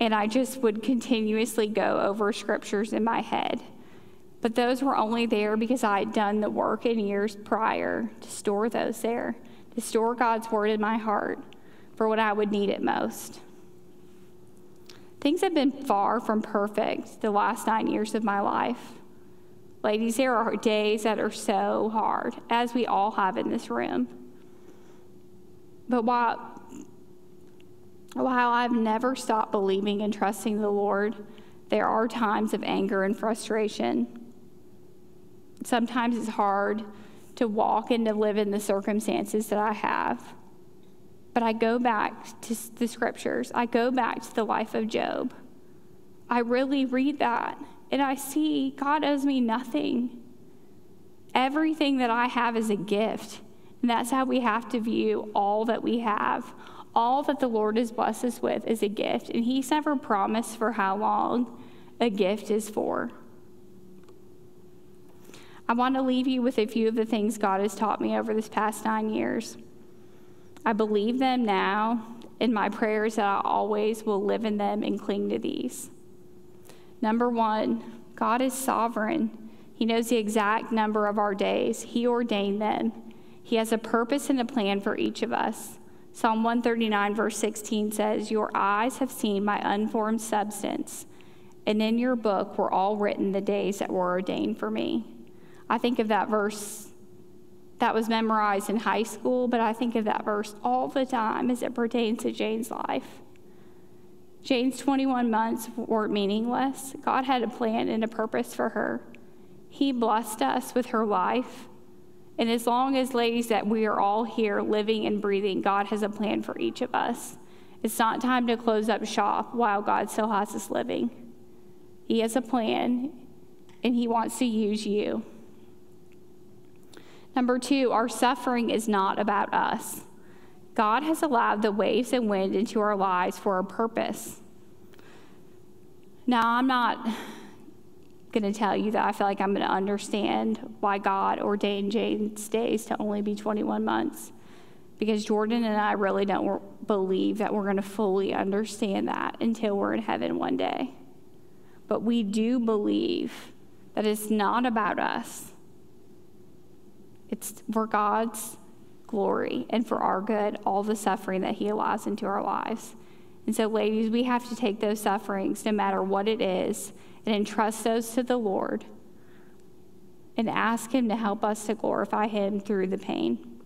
and I just would continuously go over scriptures in my head. But those were only there because I had done the work in years prior to store those there, to store God's word in my heart for when I would need it most. Things have been far from perfect the last nine years of my life. Ladies, there are days that are so hard, as we all have in this room. But while, while I've never stopped believing and trusting the Lord, there are times of anger and frustration. Sometimes it's hard to walk and to live in the circumstances that I have. But I go back to the scriptures, I go back to the life of Job. I really read that and I see God owes me nothing. Everything that I have is a gift. And that's how we have to view all that we have. All that the Lord has blessed us with is a gift. And He's never promised for how long a gift is for. I want to leave you with a few of the things God has taught me over this past nine years. I believe them now, and my prayers that I always will live in them and cling to these. Number one, God is sovereign. He knows the exact number of our days, He ordained them. He has a purpose and a plan for each of us. Psalm 139, verse 16 says, Your eyes have seen my unformed substance, and in your book were all written the days that were ordained for me. I think of that verse that was memorized in high school, but I think of that verse all the time as it pertains to Jane's life. Jane's 21 months weren't meaningless. God had a plan and a purpose for her. He blessed us with her life. And as long as, ladies, that we are all here living and breathing, God has a plan for each of us. It's not time to close up shop while God still has us living. He has a plan, and He wants to use you. Number two, our suffering is not about us. God has allowed the waves and wind into our lives for a purpose. Now, I'm not going to tell you that I feel like I'm going to understand why God ordained Jane's days to only be 21 months, because Jordan and I really don't believe that we're going to fully understand that until we're in heaven one day. But we do believe that it's not about us, it's for God's glory and for our good all the suffering that He allows into our lives. And so, ladies, we have to take those sufferings, no matter what it is, and entrust those to the Lord and ask Him to help us to glorify Him through the pain.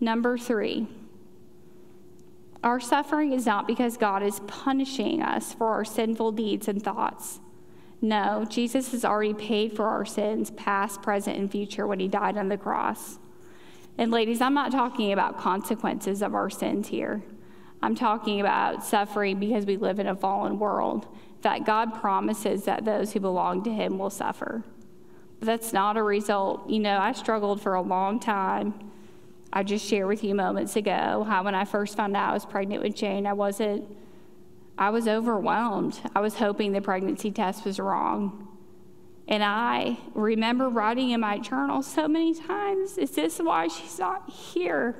Number three, our suffering is not because God is punishing us for our sinful deeds and thoughts. No, Jesus has already paid for our sins, past, present, and future, when he died on the cross. And ladies, I'm not talking about consequences of our sins here. I'm talking about suffering because we live in a fallen world, that God promises that those who belong to him will suffer. But that's not a result. You know, I struggled for a long time. I just shared with you moments ago how when I first found out I was pregnant with Jane, I wasn't I was overwhelmed. I was hoping the pregnancy test was wrong. And I remember writing in my journal so many times, is this why she's not here?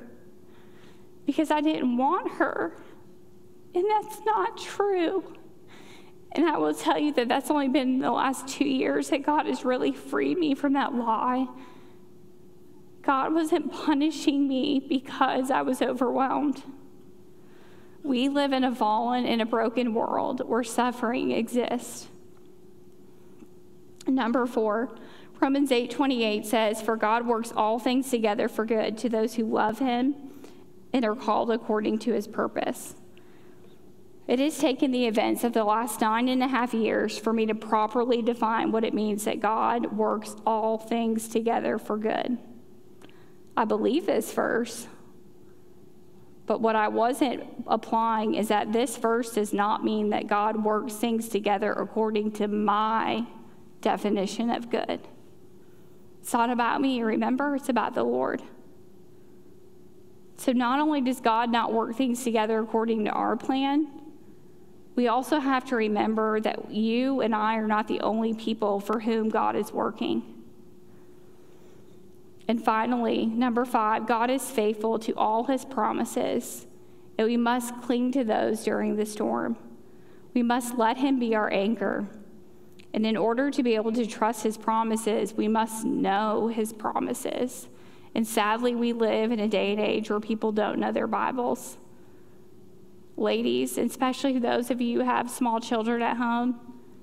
Because I didn't want her. And that's not true. And I will tell you that that's only been the last two years that God has really freed me from that lie. God wasn't punishing me because I was overwhelmed. We live in a fallen and a broken world where suffering exists. Number four, Romans 8 28 says, For God works all things together for good to those who love him and are called according to his purpose. It has taken the events of the last nine and a half years for me to properly define what it means that God works all things together for good. I believe this verse, but what I wasn't applying is that this verse does not mean that God works things together according to my definition of good. It's not about me, remember? It's about the Lord. So not only does God not work things together according to our plan, we also have to remember that you and I are not the only people for whom God is working. And finally, number five, God is faithful to all his promises, and we must cling to those during the storm. We must let him be our anchor. And in order to be able to trust his promises, we must know his promises. And sadly, we live in a day and age where people don't know their Bibles. Ladies, especially those of you who have small children at home,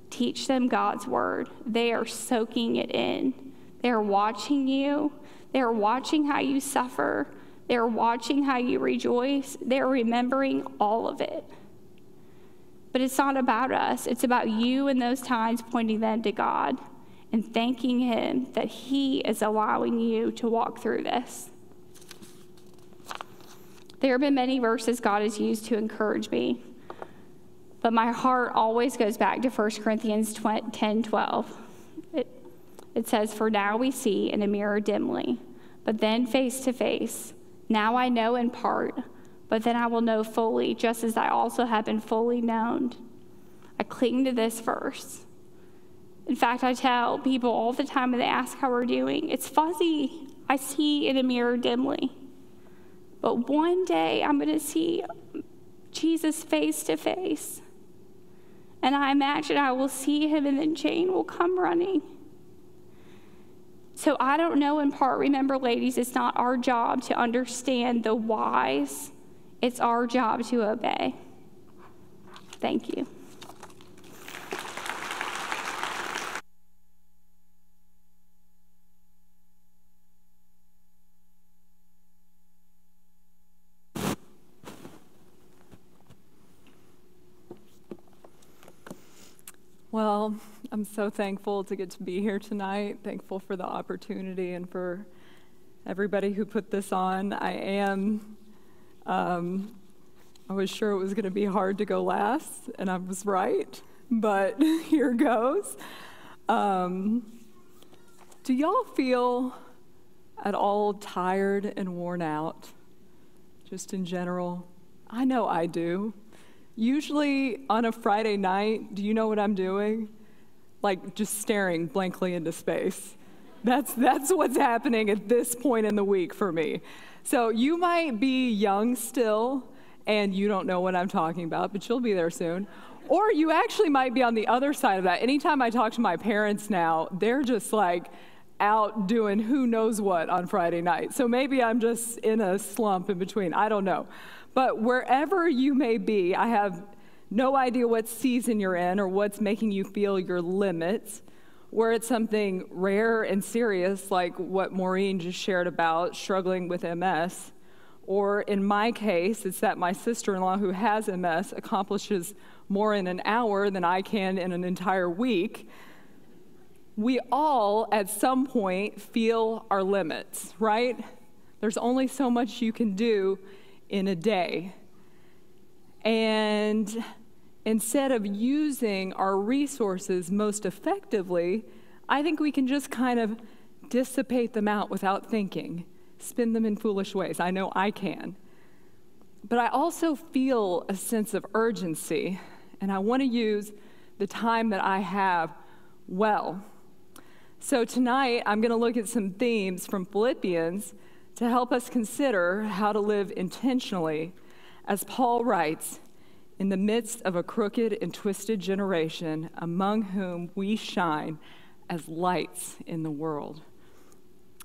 teach them God's word. They are soaking it in, they are watching you, they're watching how you suffer. They're watching how you rejoice. They're remembering all of it. But it's not about us, it's about you in those times pointing them to God and thanking Him that He is allowing you to walk through this. There have been many verses God has used to encourage me, but my heart always goes back to 1 Corinthians 10 12. It says, For now we see in a mirror dimly, but then face to face. Now I know in part, but then I will know fully, just as I also have been fully known. I cling to this verse. In fact, I tell people all the time when they ask how we're doing, it's fuzzy. I see in a mirror dimly. But one day I'm going to see Jesus face to face. And I imagine I will see him, and then Jane will come running. So I don't know in part. Remember, ladies, it's not our job to understand the whys, it's our job to obey. Thank you. Well, I'm so thankful to get to be here tonight. Thankful for the opportunity and for everybody who put this on. I am, um, I was sure it was going to be hard to go last, and I was right, but here goes. Um, do y'all feel at all tired and worn out, just in general? I know I do. Usually on a Friday night, do you know what I'm doing? Like just staring blankly into space. That's, that's what's happening at this point in the week for me. So you might be young still and you don't know what I'm talking about, but you'll be there soon. Or you actually might be on the other side of that. Anytime I talk to my parents now, they're just like out doing who knows what on Friday night. So maybe I'm just in a slump in between. I don't know. But wherever you may be, I have no idea what season you're in or what's making you feel your limits, where it's something rare and serious, like what Maureen just shared about struggling with MS. Or in my case, it's that my sister in law who has MS accomplishes more in an hour than I can in an entire week. We all, at some point, feel our limits, right? There's only so much you can do in a day. And instead of using our resources most effectively, I think we can just kind of dissipate them out without thinking, spend them in foolish ways. I know I can. But I also feel a sense of urgency. and I want to use the time that I have well. So tonight, I'm going to look at some themes from Philippians to help us consider how to live intentionally. As Paul writes, in the midst of a crooked and twisted generation, among whom we shine as lights in the world.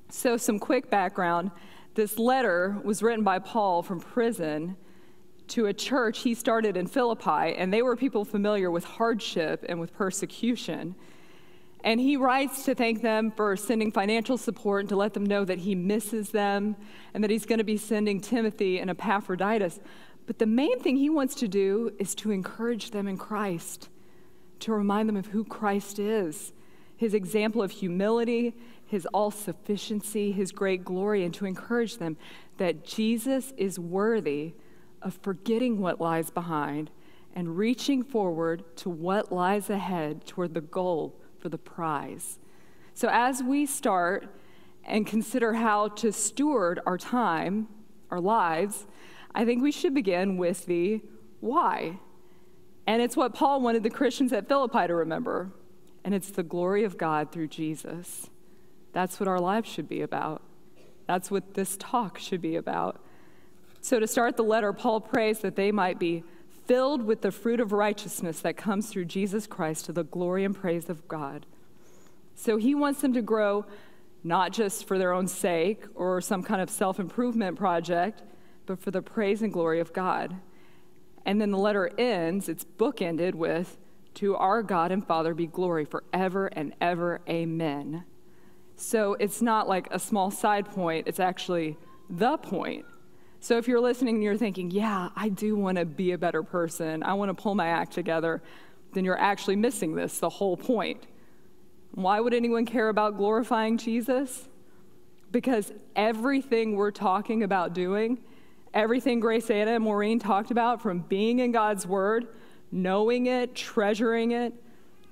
So, some quick background. This letter was written by Paul from prison to a church he started in Philippi, and they were people familiar with hardship and with persecution. And he writes to thank them for sending financial support and to let them know that he misses them and that he's going to be sending Timothy and Epaphroditus. But the main thing he wants to do is to encourage them in Christ, to remind them of who Christ is, his example of humility, his all sufficiency, his great glory, and to encourage them that Jesus is worthy of forgetting what lies behind and reaching forward to what lies ahead toward the goal for the prize. So, as we start and consider how to steward our time, our lives, I think we should begin with the why. And it's what Paul wanted the Christians at Philippi to remember. And it's the glory of God through Jesus. That's what our lives should be about. That's what this talk should be about. So, to start the letter, Paul prays that they might be filled with the fruit of righteousness that comes through Jesus Christ to the glory and praise of God. So, he wants them to grow not just for their own sake or some kind of self improvement project, but for the praise and glory of God. And then the letter ends, it's bookended with, To our God and Father be glory forever and ever. Amen. So it's not like a small side point, it's actually the point. So if you're listening and you're thinking, yeah, I do want to be a better person, I want to pull my act together, then you're actually missing this, the whole point. Why would anyone care about glorifying Jesus? Because everything we're talking about doing, everything GraceAnna and Maureen talked about, from being in God's Word, knowing it, treasuring it,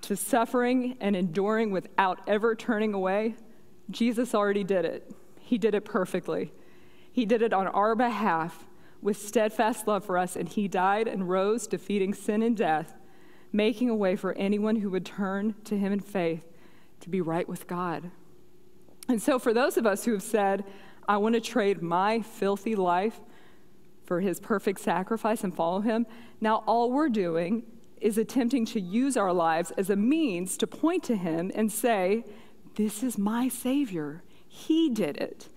to suffering and enduring without ever turning away, Jesus already did it. He did it perfectly. He did it on our behalf with steadfast love for us, and He died and rose, defeating sin and death, making a way for anyone who would turn to Him in faith to be right with God. And so, for those of us who have said, I want to trade my filthy life for His perfect sacrifice and follow Him, now all we're doing is attempting to use our lives as a means to point to Him and say, This is my Savior. He did it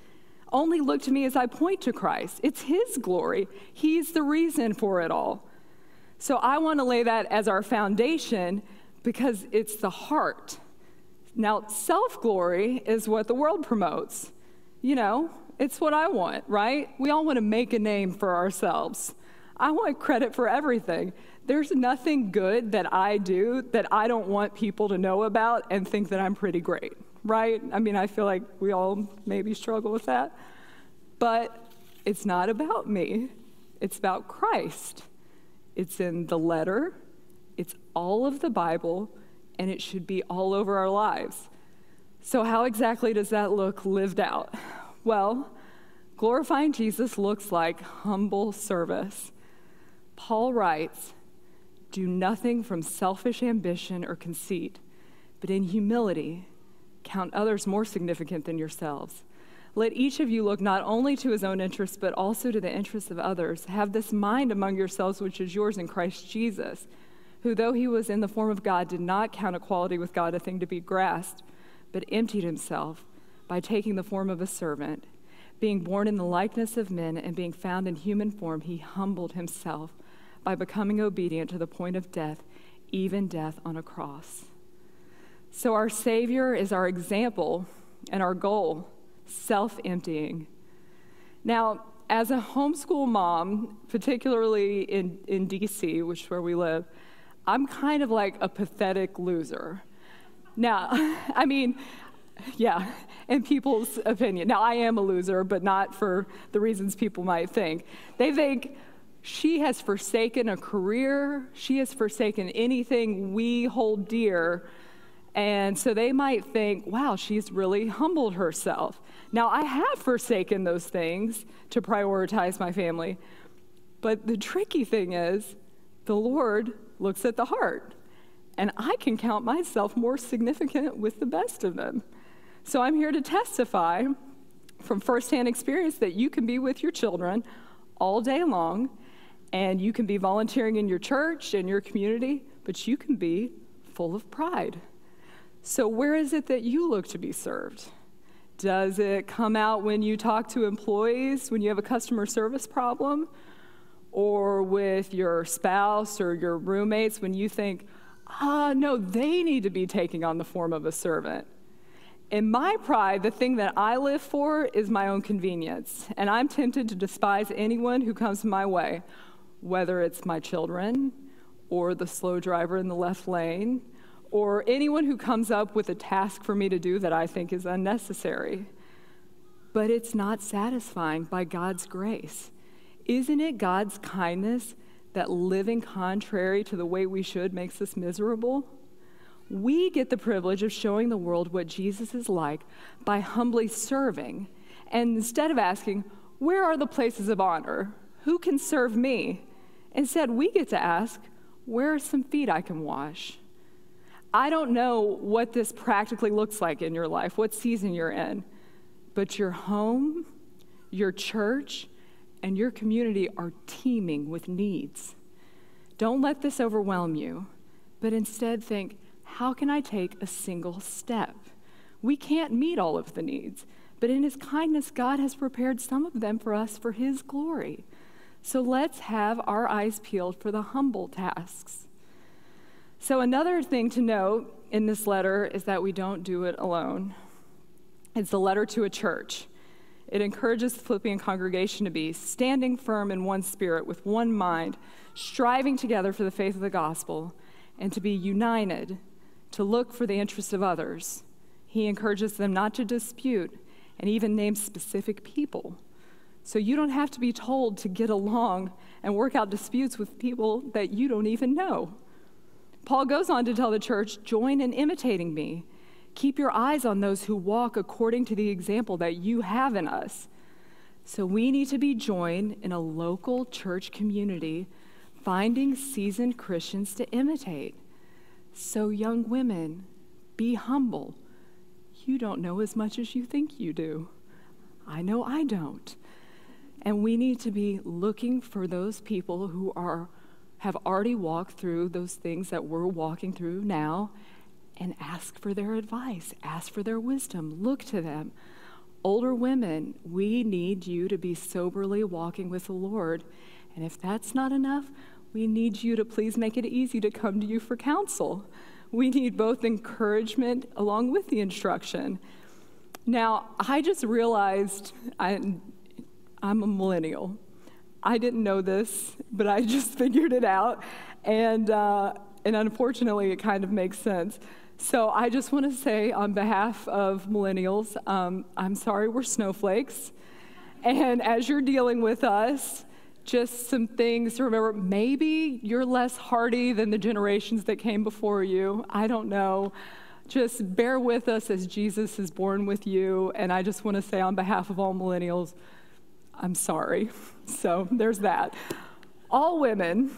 only look to me as I point to Christ. It's His glory, He's the reason for it all. So I want to lay that as our foundation because it's the heart. Now, self glory is what the world promotes. You know, it's what I want, right? We all want to make a name for ourselves. I want credit for everything. There's nothing good that I do that I don't want people to know about and think that I'm pretty great right? I mean, I feel like we all maybe struggle with that. But it's not about me, it's about Christ. It's in the letter, it's all of the Bible, and it should be all over our lives. So, how exactly does that look lived out? Well, glorifying Jesus looks like humble service. Paul writes, Do nothing from selfish ambition or conceit, but in humility count others more significant than yourselves. Let each of you look not only to his own interests, but also to the interests of others. Have this mind among yourselves, which is yours in Christ Jesus, who, though he was in the form of God, did not count equality with God a thing to be grasped, but emptied himself by taking the form of a servant. Being born in the likeness of men and being found in human form, he humbled himself by becoming obedient to the point of death, even death on a cross. So, our Savior is our example and our goal self emptying. Now, as a homeschool mom, particularly in, in DC, which is where we live, I'm kind of like a pathetic loser. Now, I mean, yeah, in people's opinion. Now, I am a loser, but not for the reasons people might think. They think she has forsaken a career, she has forsaken anything we hold dear and so they might think, wow, she's really humbled herself. Now, I have forsaken those things to prioritize my family. But the tricky thing is, the Lord looks at the heart. And I can count myself more significant with the best of them. So I'm here to testify from firsthand experience that you can be with your children all day long and you can be volunteering in your church and your community, but you can be full of pride. So, where is it that you look to be served? Does it come out when you talk to employees, when you have a customer service problem, or with your spouse or your roommates when you think, ah, no, they need to be taking on the form of a servant? In my pride, the thing that I live for is my own convenience, and I'm tempted to despise anyone who comes my way, whether it's my children or the slow driver in the left lane or anyone who comes up with a task for me to do that I think is unnecessary. But it's not satisfying by God's grace. Isn't it God's kindness that living contrary to the way we should makes us miserable? We get the privilege of showing the world what Jesus is like by humbly serving. And instead of asking, Where are the places of honor? Who can serve me? Instead, we get to ask, Where are some feet I can wash? I don't know what this practically looks like in your life, what season you're in, but your home, your church, and your community are teeming with needs. Don't let this overwhelm you, but instead think, how can I take a single step? We can't meet all of the needs, but in His kindness, God has prepared some of them for us for His glory. So let's have our eyes peeled for the humble tasks. So, another thing to note in this letter is that we don't do it alone. It's a letter to a church. It encourages the Philippian congregation to be standing firm in one spirit, with one mind, striving together for the faith of the gospel, and to be united, to look for the interests of others. He encourages them not to dispute and even name specific people. So you don't have to be told to get along and work out disputes with people that you don't even know. Paul goes on to tell the church join in imitating me. Keep your eyes on those who walk according to the example that you have in us. So we need to be joined in a local church community, finding seasoned Christians to imitate. So, young women, be humble. You don't know as much as you think you do. I know I don't. And we need to be looking for those people who are have already walked through those things that we're walking through now and ask for their advice, ask for their wisdom, look to them. Older women, we need you to be soberly walking with the Lord. And if that's not enough, we need you to please make it easy to come to you for counsel. We need both encouragement along with the instruction. Now, I just realized I, I'm a millennial. I didn't know this, but I just figured it out. And, uh, and unfortunately, it kind of makes sense. So I just want to say, on behalf of millennials, um, I'm sorry we're snowflakes. And as you're dealing with us, just some things to remember. Maybe you're less hardy than the generations that came before you. I don't know. Just bear with us as Jesus is born with you. And I just want to say, on behalf of all millennials, I'm sorry. So there's that. All women,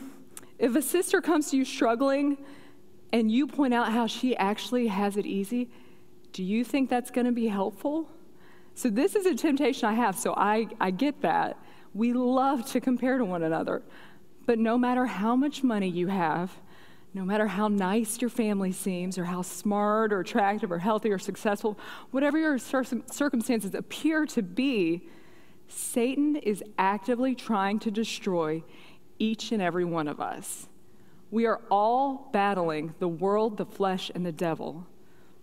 if a sister comes to you struggling and you point out how she actually has it easy, do you think that's going to be helpful? So this is a temptation I have, so I, I get that. We love to compare to one another. But no matter how much money you have, no matter how nice your family seems, or how smart or attractive or healthy or successful, whatever your circumstances appear to be, Satan is actively trying to destroy each and every one of us. We are all battling the world, the flesh, and the devil.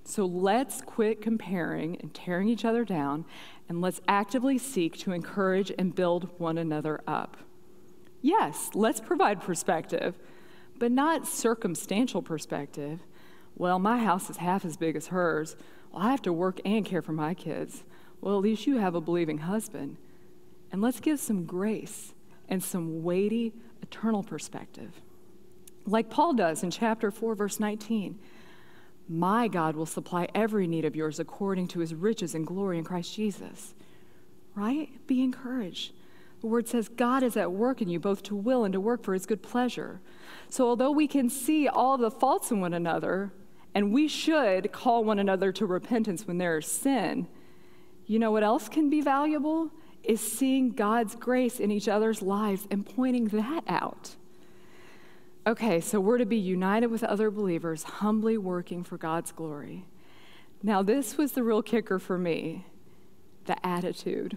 So let's quit comparing and tearing each other down, and let's actively seek to encourage and build one another up. Yes, let's provide perspective, but not circumstantial perspective. Well, my house is half as big as hers. Well, I have to work and care for my kids. Well, at least you have a believing husband. And let's give some grace and some weighty, eternal perspective. Like Paul does in chapter 4, verse 19 My God will supply every need of yours according to his riches and glory in Christ Jesus. Right? Be encouraged. The word says God is at work in you, both to will and to work for his good pleasure. So, although we can see all the faults in one another, and we should call one another to repentance when there is sin, you know what else can be valuable? Is seeing God's grace in each other's lives and pointing that out. Okay, so we're to be united with other believers, humbly working for God's glory. Now, this was the real kicker for me the attitude.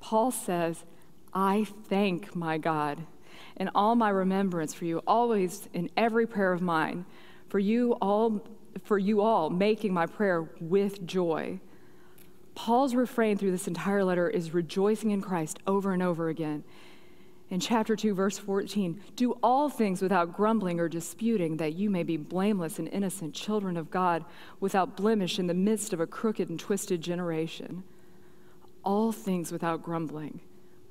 Paul says, I thank my God in all my remembrance for you, always in every prayer of mine, for you all, for you all making my prayer with joy. Paul's refrain through this entire letter is rejoicing in Christ over and over again in chapter 2, verse 14 do all things without grumbling or disputing, that you may be blameless and innocent children of God, without blemish in the midst of a crooked and twisted generation. All things without grumbling.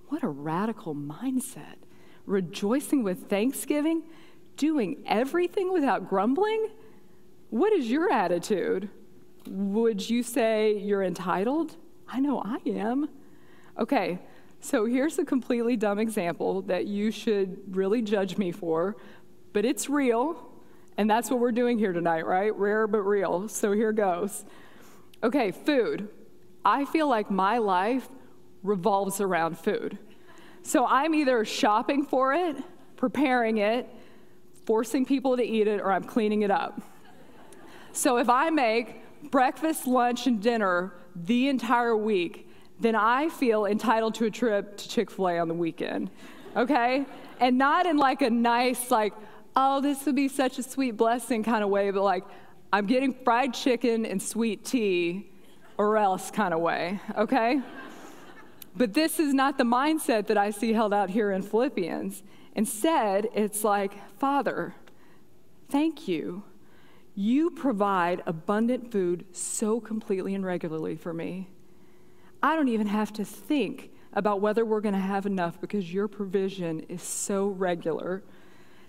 What a radical mindset. Rejoicing with thanksgiving, doing everything without grumbling. What is your attitude? Would you say you're entitled? I know I am. Okay, so here's a completely dumb example that you should really judge me for, but it's real, and that's what we're doing here tonight, right? Rare but real. So here goes. Okay, food. I feel like my life revolves around food. So I'm either shopping for it, preparing it, forcing people to eat it, or I'm cleaning it up. So if I make breakfast, lunch, and dinner the entire week, then I feel entitled to a trip to Chick fil A on the weekend, okay? and not in like a nice, like, oh, this would be such a sweet blessing kind of way, but like, I'm getting fried chicken and sweet tea or else kind of way, okay? but this is not the mindset that I see held out here in Philippians. Instead, it's like, Father, thank you. You provide abundant food so completely and regularly for me. I don't even have to think about whether we're going to have enough because your provision is so regular.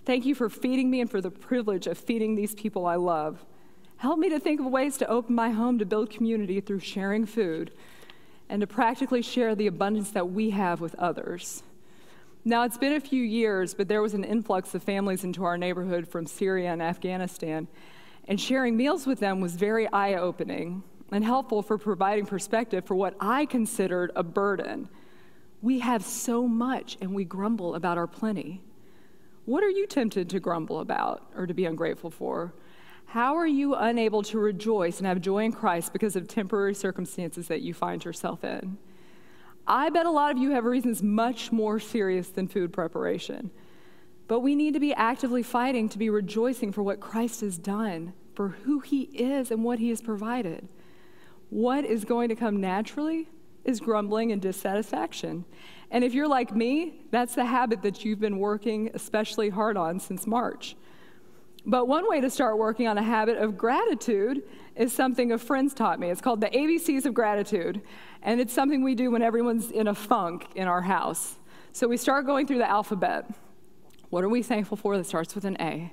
Thank you for feeding me and for the privilege of feeding these people I love. Help me to think of ways to open my home to build community through sharing food and to practically share the abundance that we have with others. Now, it's been a few years, but there was an influx of families into our neighborhood from Syria and Afghanistan, and sharing meals with them was very eye opening and helpful for providing perspective for what I considered a burden. We have so much and we grumble about our plenty. What are you tempted to grumble about or to be ungrateful for? How are you unable to rejoice and have joy in Christ because of temporary circumstances that you find yourself in? I bet a lot of you have reasons much more serious than food preparation. But we need to be actively fighting to be rejoicing for what Christ has done, for who he is and what he has provided. What is going to come naturally is grumbling and dissatisfaction. And if you're like me, that's the habit that you've been working especially hard on since March. But one way to start working on a habit of gratitude is something a friend's taught me. It's called the ABCs of gratitude. And it's something we do when everyone's in a funk in our house. So we start going through the alphabet. What are we thankful for that starts with an A?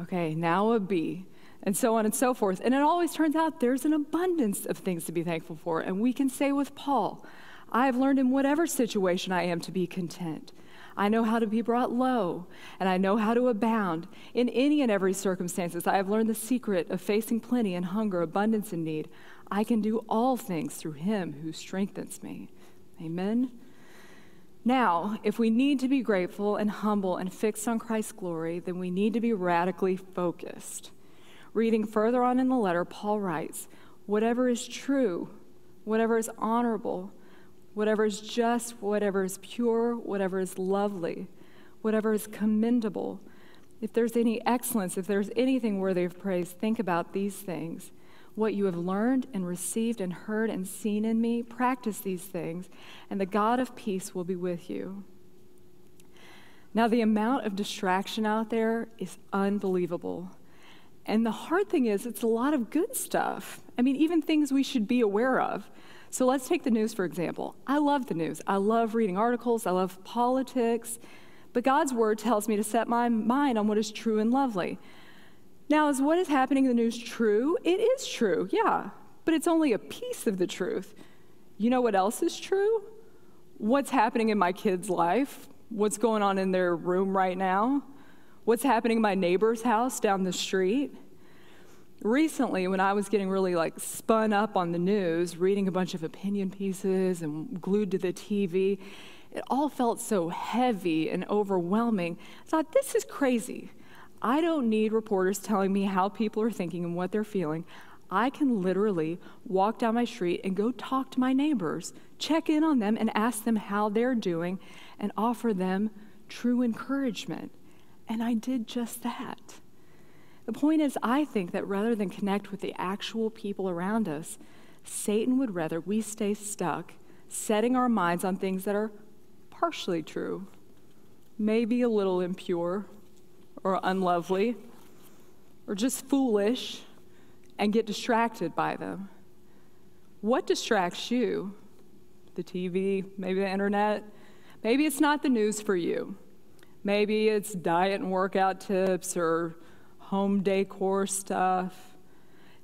Okay, now a B and so on and so forth. And it always turns out there's an abundance of things to be thankful for. And we can say with Paul, I have learned in whatever situation I am to be content. I know how to be brought low, and I know how to abound. In any and every circumstances, I have learned the secret of facing plenty and hunger, abundance and need. I can do all things through him who strengthens me. Amen. Now, if we need to be grateful and humble and fixed on Christ's glory, then we need to be radically focused. Reading further on in the letter, Paul writes, Whatever is true, whatever is honorable, whatever is just, whatever is pure, whatever is lovely, whatever is commendable, if there's any excellence, if there's anything worthy of praise, think about these things. What you have learned and received and heard and seen in me, practice these things, and the God of peace will be with you. Now, the amount of distraction out there is unbelievable. And the hard thing is, it's a lot of good stuff. I mean, even things we should be aware of. So let's take the news, for example. I love the news. I love reading articles. I love politics. But God's word tells me to set my mind on what is true and lovely. Now, is what is happening in the news true? It is true, yeah. But it's only a piece of the truth. You know what else is true? what's happening in my kid's life, what's going on in their room right now, what's happening in my neighbor's house down the street. Recently, when I was getting really like spun up on the news, reading a bunch of opinion pieces and glued to the TV, it all felt so heavy and overwhelming. I thought, this is crazy. I don't need reporters telling me how people are thinking and what they're feeling. I can literally walk down my street and go talk to my neighbors, check in on them, and ask them how they're doing and offer them true encouragement. And I did just that. The point is, I think that rather than connect with the actual people around us, Satan would rather we stay stuck, setting our minds on things that are partially true, maybe a little impure or unlovely or just foolish and get distracted by them. What distracts you? The TV, maybe the internet? Maybe it's not the news for you. Maybe it's diet and workout tips or home decor stuff.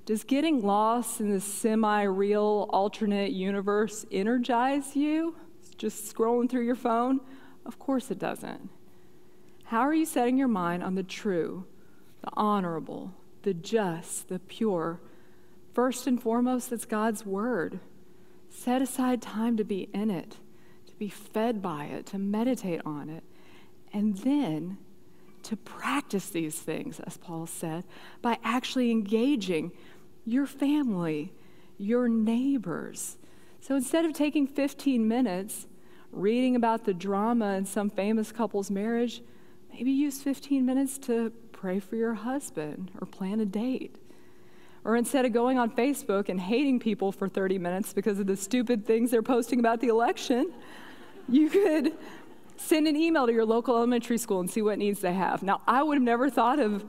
Does getting lost in this semi real alternate universe energize you? Just scrolling through your phone? Of course it doesn't. How are you setting your mind on the true, the honorable, the just, the pure. First and foremost, it's God's Word. Set aside time to be in it, to be fed by it, to meditate on it, and then to practice these things, as Paul said, by actually engaging your family, your neighbors. So instead of taking 15 minutes reading about the drama in some famous couple's marriage, maybe use 15 minutes to pray for your husband or plan a date. Or instead of going on Facebook and hating people for 30 minutes because of the stupid things they're posting about the election, you could send an email to your local elementary school and see what needs they have. Now, I would have never thought of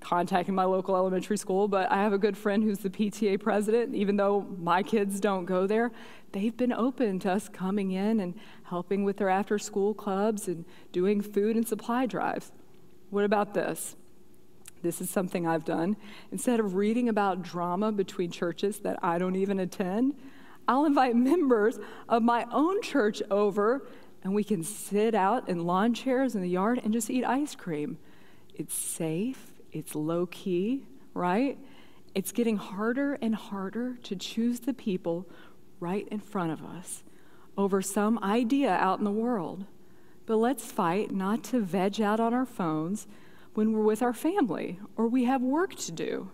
contacting my local elementary school, but I have a good friend who's the PTA president. Even though my kids don't go there, they've been open to us coming in and helping with their after school clubs and doing food and supply drives. What about this? This is something I've done. Instead of reading about drama between churches that I don't even attend, I'll invite members of my own church over and we can sit out in lawn chairs in the yard and just eat ice cream. It's safe, it's low key, right? It's getting harder and harder to choose the people right in front of us over some idea out in the world. But let's fight not to veg out on our phones when we're with our family or we have work to do.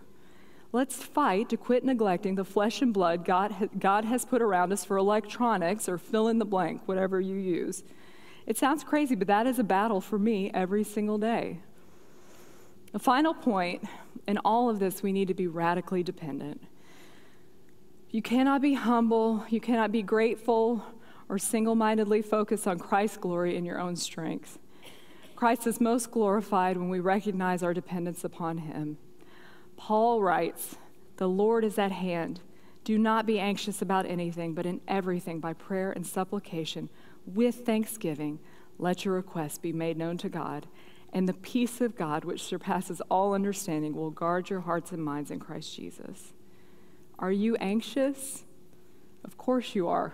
Let's fight to quit neglecting the flesh and blood God, God has put around us for electronics or fill in the blank, whatever you use. It sounds crazy, but that is a battle for me every single day. The final point in all of this, we need to be radically dependent. You cannot be humble, you cannot be grateful, or single mindedly focus on Christ's glory in your own strength. Christ is most glorified when we recognize our dependence upon Him. Paul writes, The Lord is at hand. Do not be anxious about anything, but in everything, by prayer and supplication, with thanksgiving, let your requests be made known to God. And the peace of God, which surpasses all understanding, will guard your hearts and minds in Christ Jesus. Are you anxious? Of course you are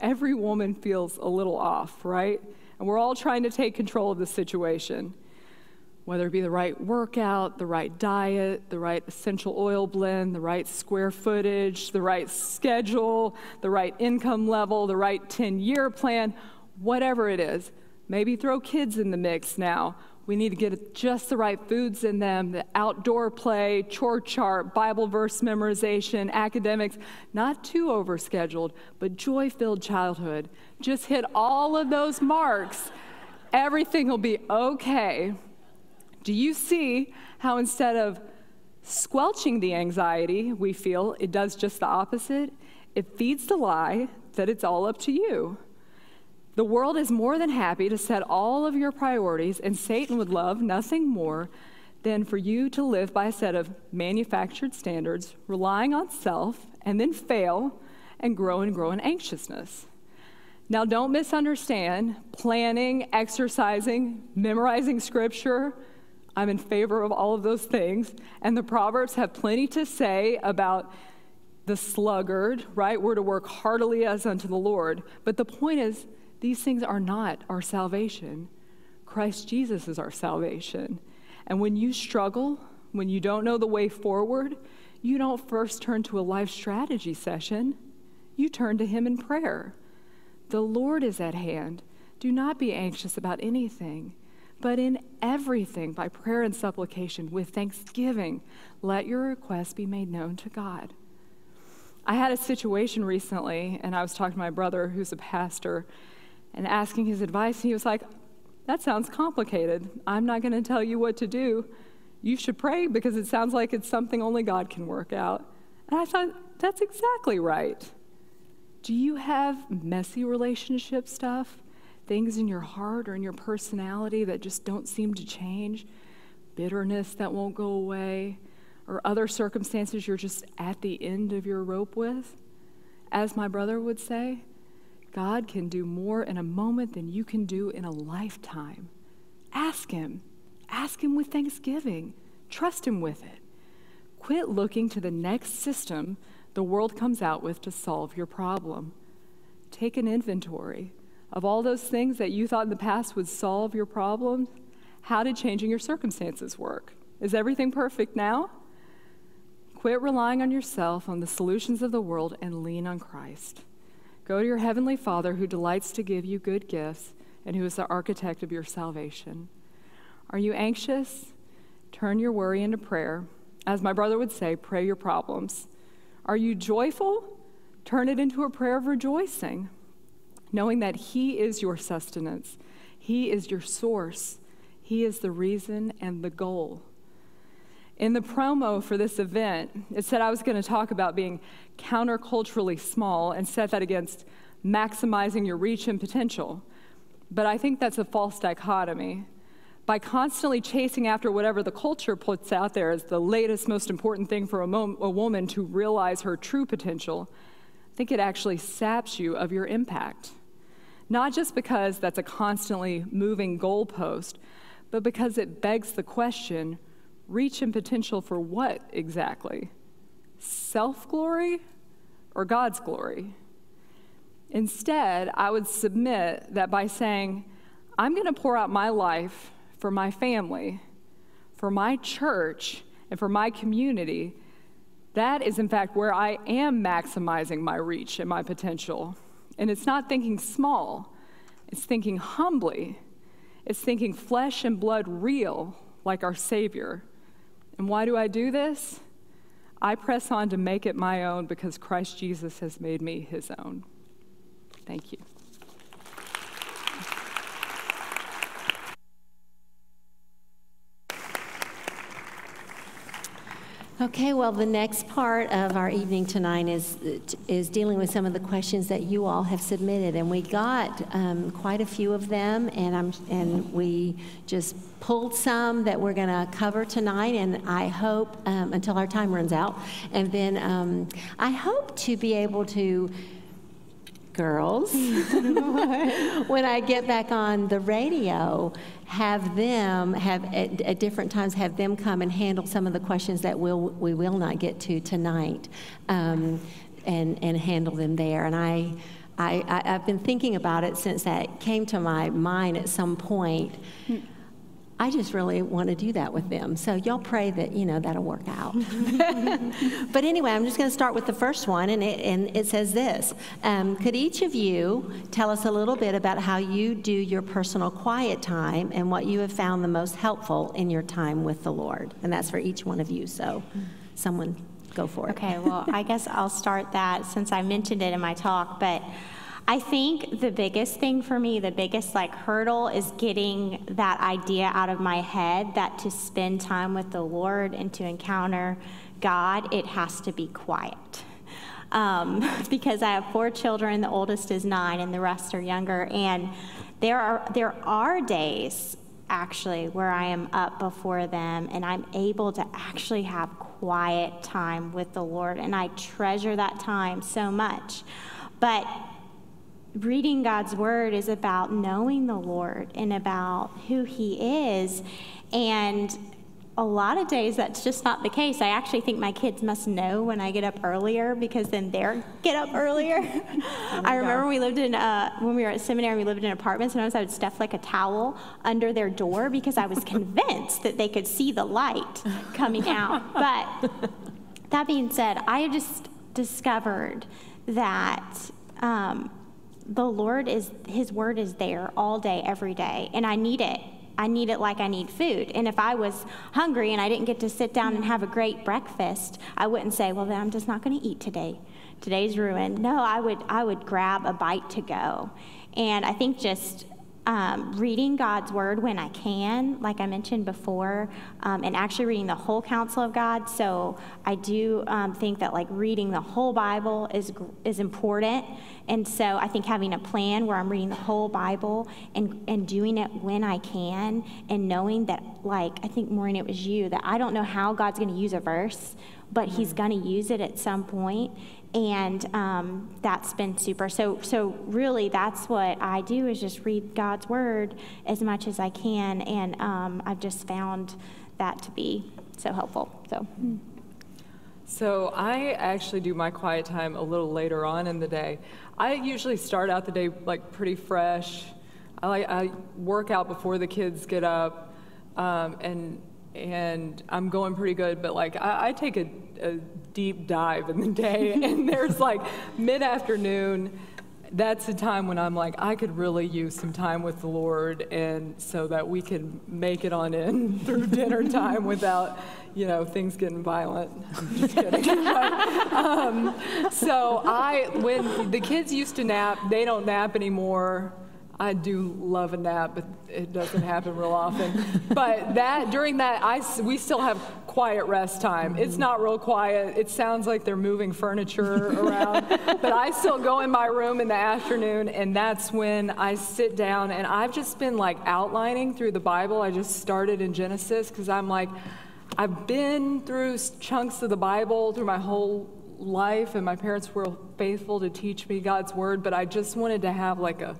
every woman feels a little off, right? And we're all trying to take control of the situation, whether it be the right workout, the right diet, the right essential oil blend, the right square footage, the right schedule, the right income level, the right 10 year plan, whatever it is. Maybe throw kids in the mix now. We need to get just the right foods in them, the outdoor play, chore chart, Bible verse memorization, academics, not too overscheduled, but joy filled childhood. Just hit all of those marks. Everything will be okay. Do you see how instead of squelching the anxiety we feel, it does just the opposite? It feeds the lie that it's all up to you. The world is more than happy to set all of your priorities, and Satan would love nothing more than for you to live by a set of manufactured standards, relying on self, and then fail and grow and grow in anxiousness. Now, don't misunderstand planning, exercising, memorizing scripture. I'm in favor of all of those things. And the Proverbs have plenty to say about the sluggard, right? We're to work heartily as unto the Lord. But the point is, these things are not our salvation. Christ Jesus is our salvation. And when you struggle, when you don't know the way forward, you don't first turn to a life strategy session. You turn to Him in prayer. The Lord is at hand. Do not be anxious about anything, but in everything, by prayer and supplication, with thanksgiving, let your requests be made known to God. I had a situation recently, and I was talking to my brother, who's a pastor, and asking his advice. And he was like, That sounds complicated. I'm not going to tell you what to do. You should pray because it sounds like it's something only God can work out. And I thought, That's exactly right. Do you have messy relationship stuff? Things in your heart or in your personality that just don't seem to change? Bitterness that won't go away? Or other circumstances you're just at the end of your rope with? As my brother would say, God can do more in a moment than you can do in a lifetime. Ask Him. Ask Him with thanksgiving. Trust Him with it. Quit looking to the next system the world comes out with to solve your problem. Take an inventory of all those things that you thought in the past would solve your problems, How did changing your circumstances work? Is everything perfect now? Quit relying on yourself, on the solutions of the world, and lean on Christ. Go to your Heavenly Father who delights to give you good gifts and who is the architect of your salvation. Are you anxious? Turn your worry into prayer. As my brother would say, pray your problems. Are you joyful? Turn it into a prayer of rejoicing, knowing that He is your sustenance, He is your source, He is the reason and the goal. In the promo for this event, it said I was going to talk about being counterculturally small and set that against maximizing your reach and potential. But I think that's a false dichotomy by constantly chasing after whatever the culture puts out there as the latest, most important thing for a, a woman to realize her true potential, I think it actually saps you of your impact. Not just because that's a constantly moving goalpost, but because it begs the question reach and potential for what exactly? Self glory or God's glory? Instead, I would submit that by saying, I'm going to pour out my life for my family, for my church, and for my community, that is in fact where I am maximizing my reach and my potential. And it's not thinking small, it's thinking humbly. It's thinking flesh and blood real, like our Savior. And why do I do this? I press on to make it my own because Christ Jesus has made me his own. Thank you. Okay, well, the next part of our evening tonight is, is dealing with some of the questions that you all have submitted. And we got um, quite a few of them, and, I'm, and we just pulled some that we're going to cover tonight. And I hope, um, until our time runs out, and then um, I hope to be able to girls, when I get back on the radio, have them have at, at, different times have them come and handle some of the questions that we'll, we will not get to tonight, um, and and handle them there. And I. I, I, have been thinking about it since that came to my mind at some point. I just really want to do that with them. So y'all pray that, you know, that'll work out. but anyway, I'm just going to start with the first one, and it, and it says this um, Could each of you tell us a little bit about how you do your personal quiet time and what you have found the most helpful in your time with the Lord? And that's for each one of you. So someone go for it. Okay, well, I guess I'll start that since I mentioned it in my talk, but. I think the biggest thing for me, the biggest like hurdle is getting that idea out of my head that to spend time with the Lord and to encounter God, it has to be quiet. Um, because I have four children, the oldest is nine, and the rest are younger. And there are there are days actually where I am up before them and I'm able to actually have quiet time with the Lord, and I treasure that time so much. But reading God's word is about knowing the Lord and about who he is. And a lot of days that's just not the case. I actually think my kids must know when I get up earlier because then they're get up earlier. I remember we lived in uh, when we were at seminary. We lived in apartments, and I would stuff like a towel under their door because I was convinced that they could see the light coming out. But that being said, I just discovered that. Um, the Lord is, His word is there all day, every day, and I need it. I need it like I need food. And if I was hungry and I didn't get to sit down and have a great breakfast, I wouldn't say, well, then I'm just not going to eat today. Today's ruined. No, I would, I would grab a bite to go. And I think just um, reading God's word when I can, like I mentioned before, um, and actually reading the whole counsel of God. So I do um, think that like reading the whole Bible is is important, and so I think having a plan where I'm reading the whole Bible and and doing it when I can, and knowing that like I think Maureen, it was you that I don't know how God's going to use a verse, but He's going to use it at some point, and um, that's been super. So so really that's what i do is just read god's word as much as i can and um, i've just found that to be so helpful so. So i actually do my quiet time a little later on in the day. I usually start out the day like pretty fresh. I like i work out before the kids get up um, and and i'm going pretty good but like i, I take a, a deep dive in the day. and there's like mid afternoon, that's the time when I'm like, I could really use some time with the Lord, and so that we can make it on in through dinner time without, you know, things getting violent. I'm just kidding. but, um, so I, when the kids used to nap, they don't nap anymore. I do love a nap, but it doesn't happen real often. But that during that, I we still have quiet rest time. It's not real quiet. It sounds like they're moving furniture around, but I still go in my room in the afternoon, and that's when I sit down and I've just been like outlining through the Bible. I just started in Genesis because I'm like, I've been through chunks of the Bible through my whole life, and my parents were faithful to teach me God's word, but I just wanted to have like a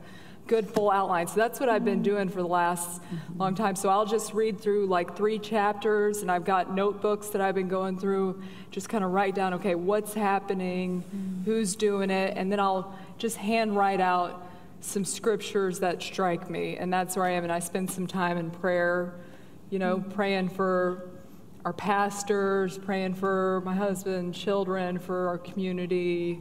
good full outline. So that's what I've been doing for the last long time. So I'll just read through like three chapters, and I've got notebooks that I've been going through, just kind of write down, okay, what's happening, mm-hmm. who's doing it, and then I'll just hand write out some scriptures that strike me. And that's where I am. And I spend some time in prayer, you know, mm-hmm. praying for our pastors, praying for my husband, children, for our community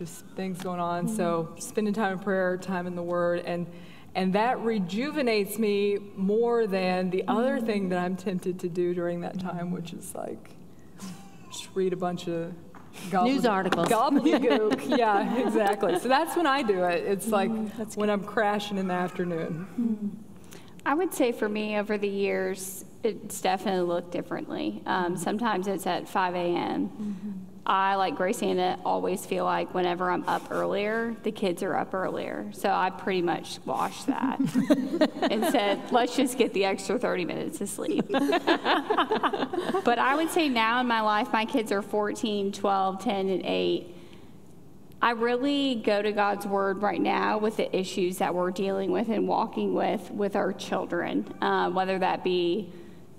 just things going on. Mm-hmm. So spending time in prayer, time in the Word, and and that rejuvenates me more than the other thing that I'm tempted to do during that time, which is like just read a bunch of news articles, gobbledygook. yeah, exactly. So that's when I do it. It's like mm-hmm. when I'm crashing in the afternoon. Mm-hmm. I would say for me over the years, it's definitely looked differently. Um, sometimes it's at 5 a.m. Mm-hmm. I, like Grace it, always feel like whenever I'm up earlier, the kids are up earlier. So I pretty much squashed that and said, let's just get the extra 30 minutes of sleep. but I would say now in my life, my kids are 14, 12, 10, and 8. I really go to God's Word right now with the issues that we're dealing with and walking with with our children, uh, whether that be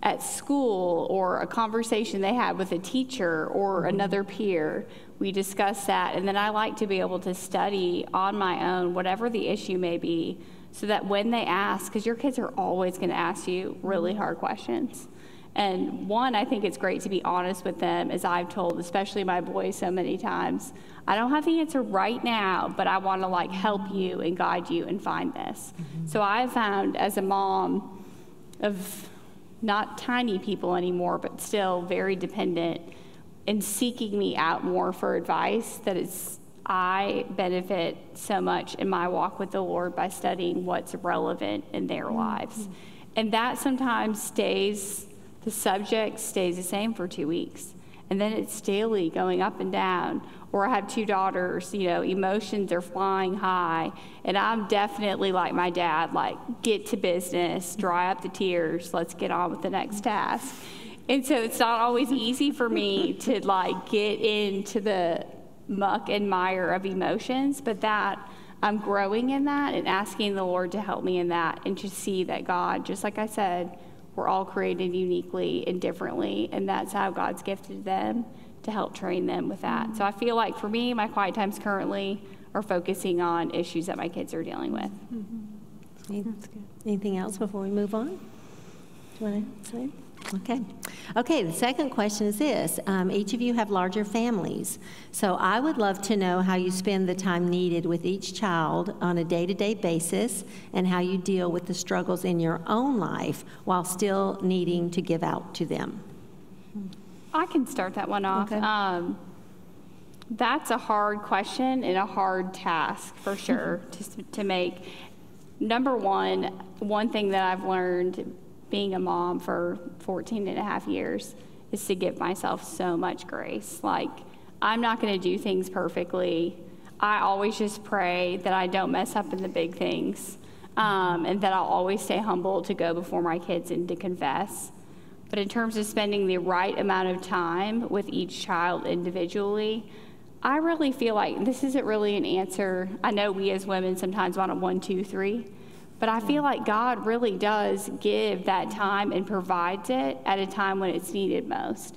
at school or a conversation they had with a teacher or mm-hmm. another peer. We discuss that, and then I like to be able to study on my own, whatever the issue may be, so that when they ask, because your kids are always going to ask you really hard questions. And one, I think it's great to be honest with them, as I've told, especially my boys, so many times. I don't have the answer right now, but I want to like help you and guide you and find this. Mm-hmm. So I found as a mom of not tiny people anymore, but still very dependent, and seeking me out more for advice that is I benefit so much in my walk with the Lord by studying what's relevant in their mm-hmm. lives. And that sometimes stays, the subject stays the same for two weeks. And then it's daily going up and down or I have two daughters, you know, emotions are flying high. And I'm definitely like my dad, like, get to business, dry up the tears, let's get on with the next task. And so it's not always easy for me to like get into the muck and mire of emotions, but that I'm growing in that and asking the Lord to help me in that and to see that God, just like I said, we're all created uniquely and differently, and that's how God's gifted them to help train them with that. So I feel like for me, my quiet times currently are focusing on issues that my kids are dealing with. Anything else before we move on? Do you want to say? Okay. Okay, the second question is this. Um, each of you have larger families. So I would love to know how you spend the time needed with each child on a day to day basis and how you deal with the struggles in your own life while still needing to give out to them. I can start that one off. Okay. Um, that's a hard question and a hard task for sure to, to make. Number one, one thing that I've learned being a mom for 14 and a half years is to give myself so much grace. Like, I'm not going to do things perfectly. I always just pray that I don't mess up in the big things um, and that I'll always stay humble to go before my kids and to confess. But in terms of spending the right amount of time with each child individually, I really feel like this isn't really an answer. I know we as women sometimes want a one, two, three, but I feel like God really does give that time and provides it at a time when it's needed most.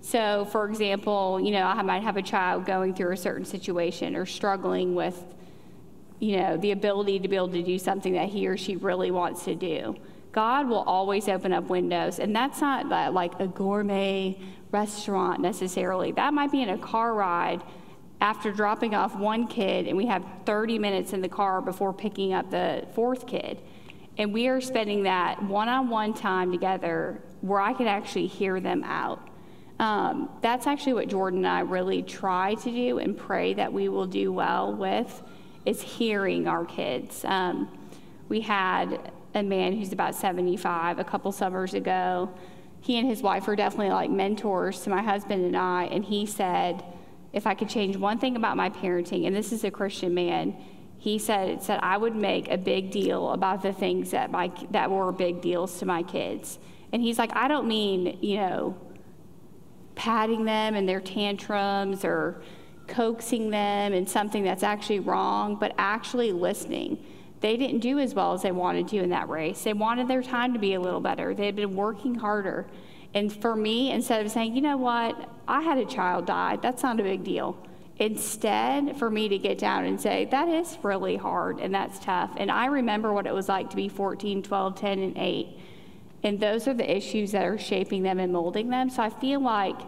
So, for example, you know, I might have a child going through a certain situation or struggling with, you know, the ability to be able to do something that he or she really wants to do. God will always open up windows, and that's not like a gourmet restaurant necessarily. That might be in a car ride after dropping off one kid, and we have 30 minutes in the car before picking up the fourth kid. And we are spending that one on one time together where I can actually hear them out. Um, that's actually what Jordan and I really try to do and pray that we will do well with is hearing our kids. Um, we had a man who's about 75 a couple summers ago. He and his wife are definitely like mentors to my husband and I, and he said, if I could change one thing about my parenting, and this is a Christian man, he said it said I would make a big deal about the things that my that were big deals to my kids. And he's like, I don't mean, you know, patting them and their tantrums or coaxing them and something that's actually wrong, but actually listening. They didn't do as well as they wanted to in that race. They wanted their time to be a little better. They had been working harder. And for me, instead of saying, you know what, I had a child die, that's not a big deal. Instead, for me to get down and say, that is really hard and that's tough. And I remember what it was like to be 14, 12, 10, and 8. And those are the issues that are shaping them and molding them. So I feel like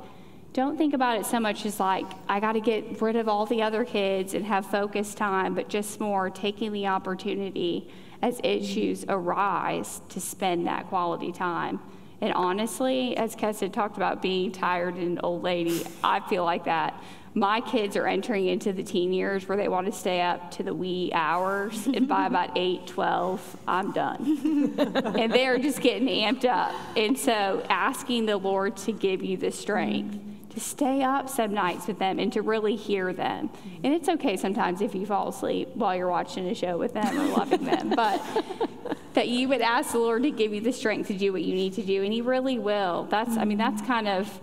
don't think about it so much as like, I got to get rid of all the other kids and have focus time, but just more taking the opportunity as issues arise to spend that quality time. And honestly, as Chesed talked about being tired and an old lady, I feel like that. My kids are entering into the teen years where they want to stay up to the wee hours, and by about 8, 12, I'm done. and they're just getting amped up. And so asking the Lord to give you the strength to stay up some nights with them and to really hear them. And it's okay sometimes if you fall asleep while you're watching a show with them or loving them, but that you would ask the Lord to give you the strength to do what you need to do, and He really will. That's, I mean, that's mm-hmm. kind of,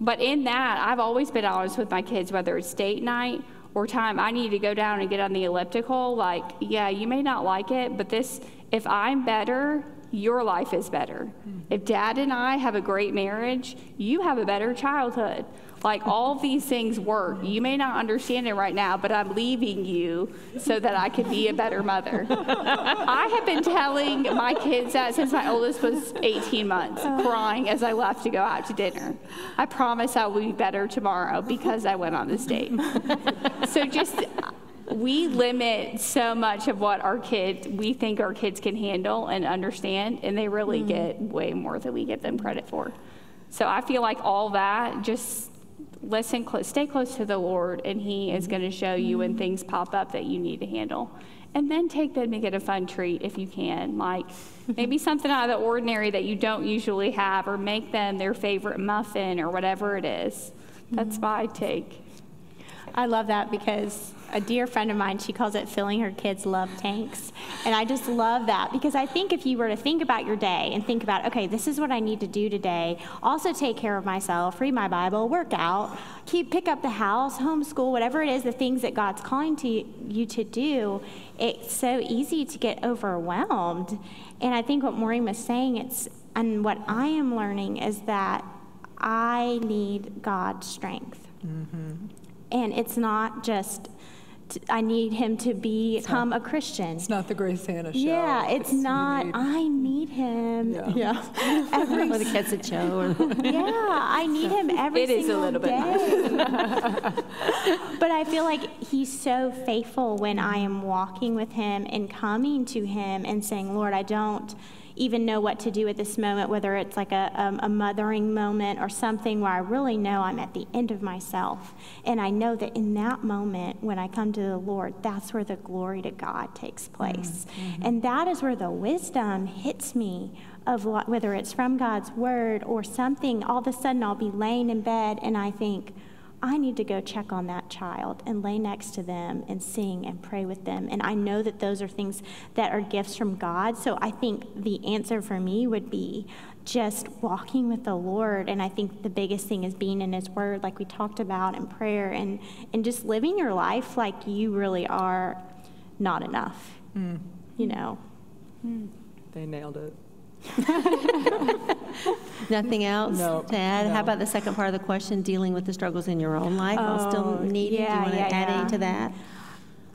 but in that, I've always been honest with my kids, whether it's date night or time I need to go down and get on the elliptical. Like, yeah, you may not like it, but this, if I'm better, your life is better. If dad and I have a great marriage, you have a better childhood. Like all these things work. You may not understand it right now, but I'm leaving you so that I can be a better mother. I have been telling my kids that since my oldest was 18 months, crying as I left to go out to dinner. I promise I will be better tomorrow because I went on this date. so just we limit so much of what our kids we think our kids can handle and understand and they really mm-hmm. get way more than we give them credit for. So i feel like all that just listen close stay close to the lord and he is going to mm-hmm. show you when things pop up that you need to handle. And then take them to get a fun treat if you can like maybe something out of the ordinary that you don't usually have or make them their favorite muffin or whatever it is. That's mm-hmm. my take. I love that because a dear friend of mine, she calls it filling her kids' love tanks. And I just love that because I think if you were to think about your day and think about, okay, this is what I need to do today, also take care of myself, read my Bible, work out, keep pick up the house, homeschool, whatever it is, the things that God's calling to you to do, it's so easy to get overwhelmed. And I think what Maureen was saying, it's and what I am learning is that I need God's strength. Mm-hmm. And it's not just, t- I need Him to become a Christian. It's not the GraceAnna show. Yeah, it's, you not. need- I need him. Yeah. Or the kids at show. or- Yeah, I need him every It is a single little bit but I feel like he's so faithful when I am walking with him and coming to him and saying, Lord, I don't even know what to do at this moment, whether it's like a, um, a mothering moment or something where I really know I'm at the end of myself. And I know that in that moment, when I come to the Lord, that's where the glory to God takes place. And that is where the wisdom hits me of what, whether it's from God's word or something. All of a sudden, I'll be laying in bed and I think, I need to go check on that child and lay next to them and sing and pray with them. And I know that those are things that are gifts from God. So I think the answer for me would be just walking with the Lord. And I think the biggest thing is being in His Word, like we talked about, and prayer, and, and just living your life like you really are not enough. Mm. You know? Mm. They nailed it. Nothing else No, to add? no. How about the second part of the question, dealing with the struggles in your own life while still Oh, needing? Do you yeah, want to yeah, add yeah. any to that?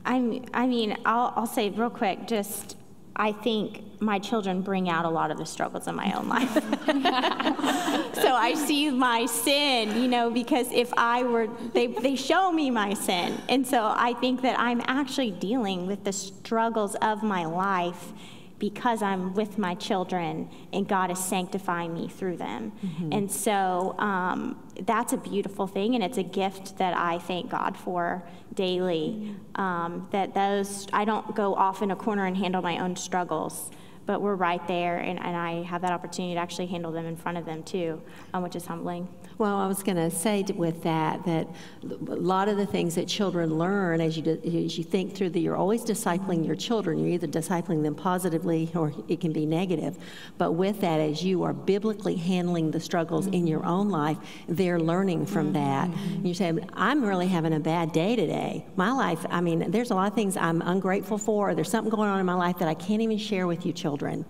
I'm, I mean, I'll, I'll say real quick, just, I think my children bring out a lot of the struggles in my own life. so I see my sin, you know, because if I were, they, they show me my sin. And so I think that I'm actually dealing with the struggles of my life because I'm with my children and God is sanctifying me through them. And so um, that's a beautiful thing, and it's a gift that I thank God for daily. Um, that those, I don't go off in a corner and handle my own struggles, but we're right there, and, and I have that opportunity to actually handle them in front of them too, um, which is humbling. Well, I was going to say with that that a lot of the things that children learn as you as you think through that you're always discipling your children. You're either discipling them positively or it can be negative. But with that, as you are biblically handling the struggles in your own life, they're learning from mm-hmm. that. And you say, "I'm really having a bad day today. My life. I mean, there's a lot of things I'm ungrateful for. Or there's something going on in my life that I can't even share with you, children."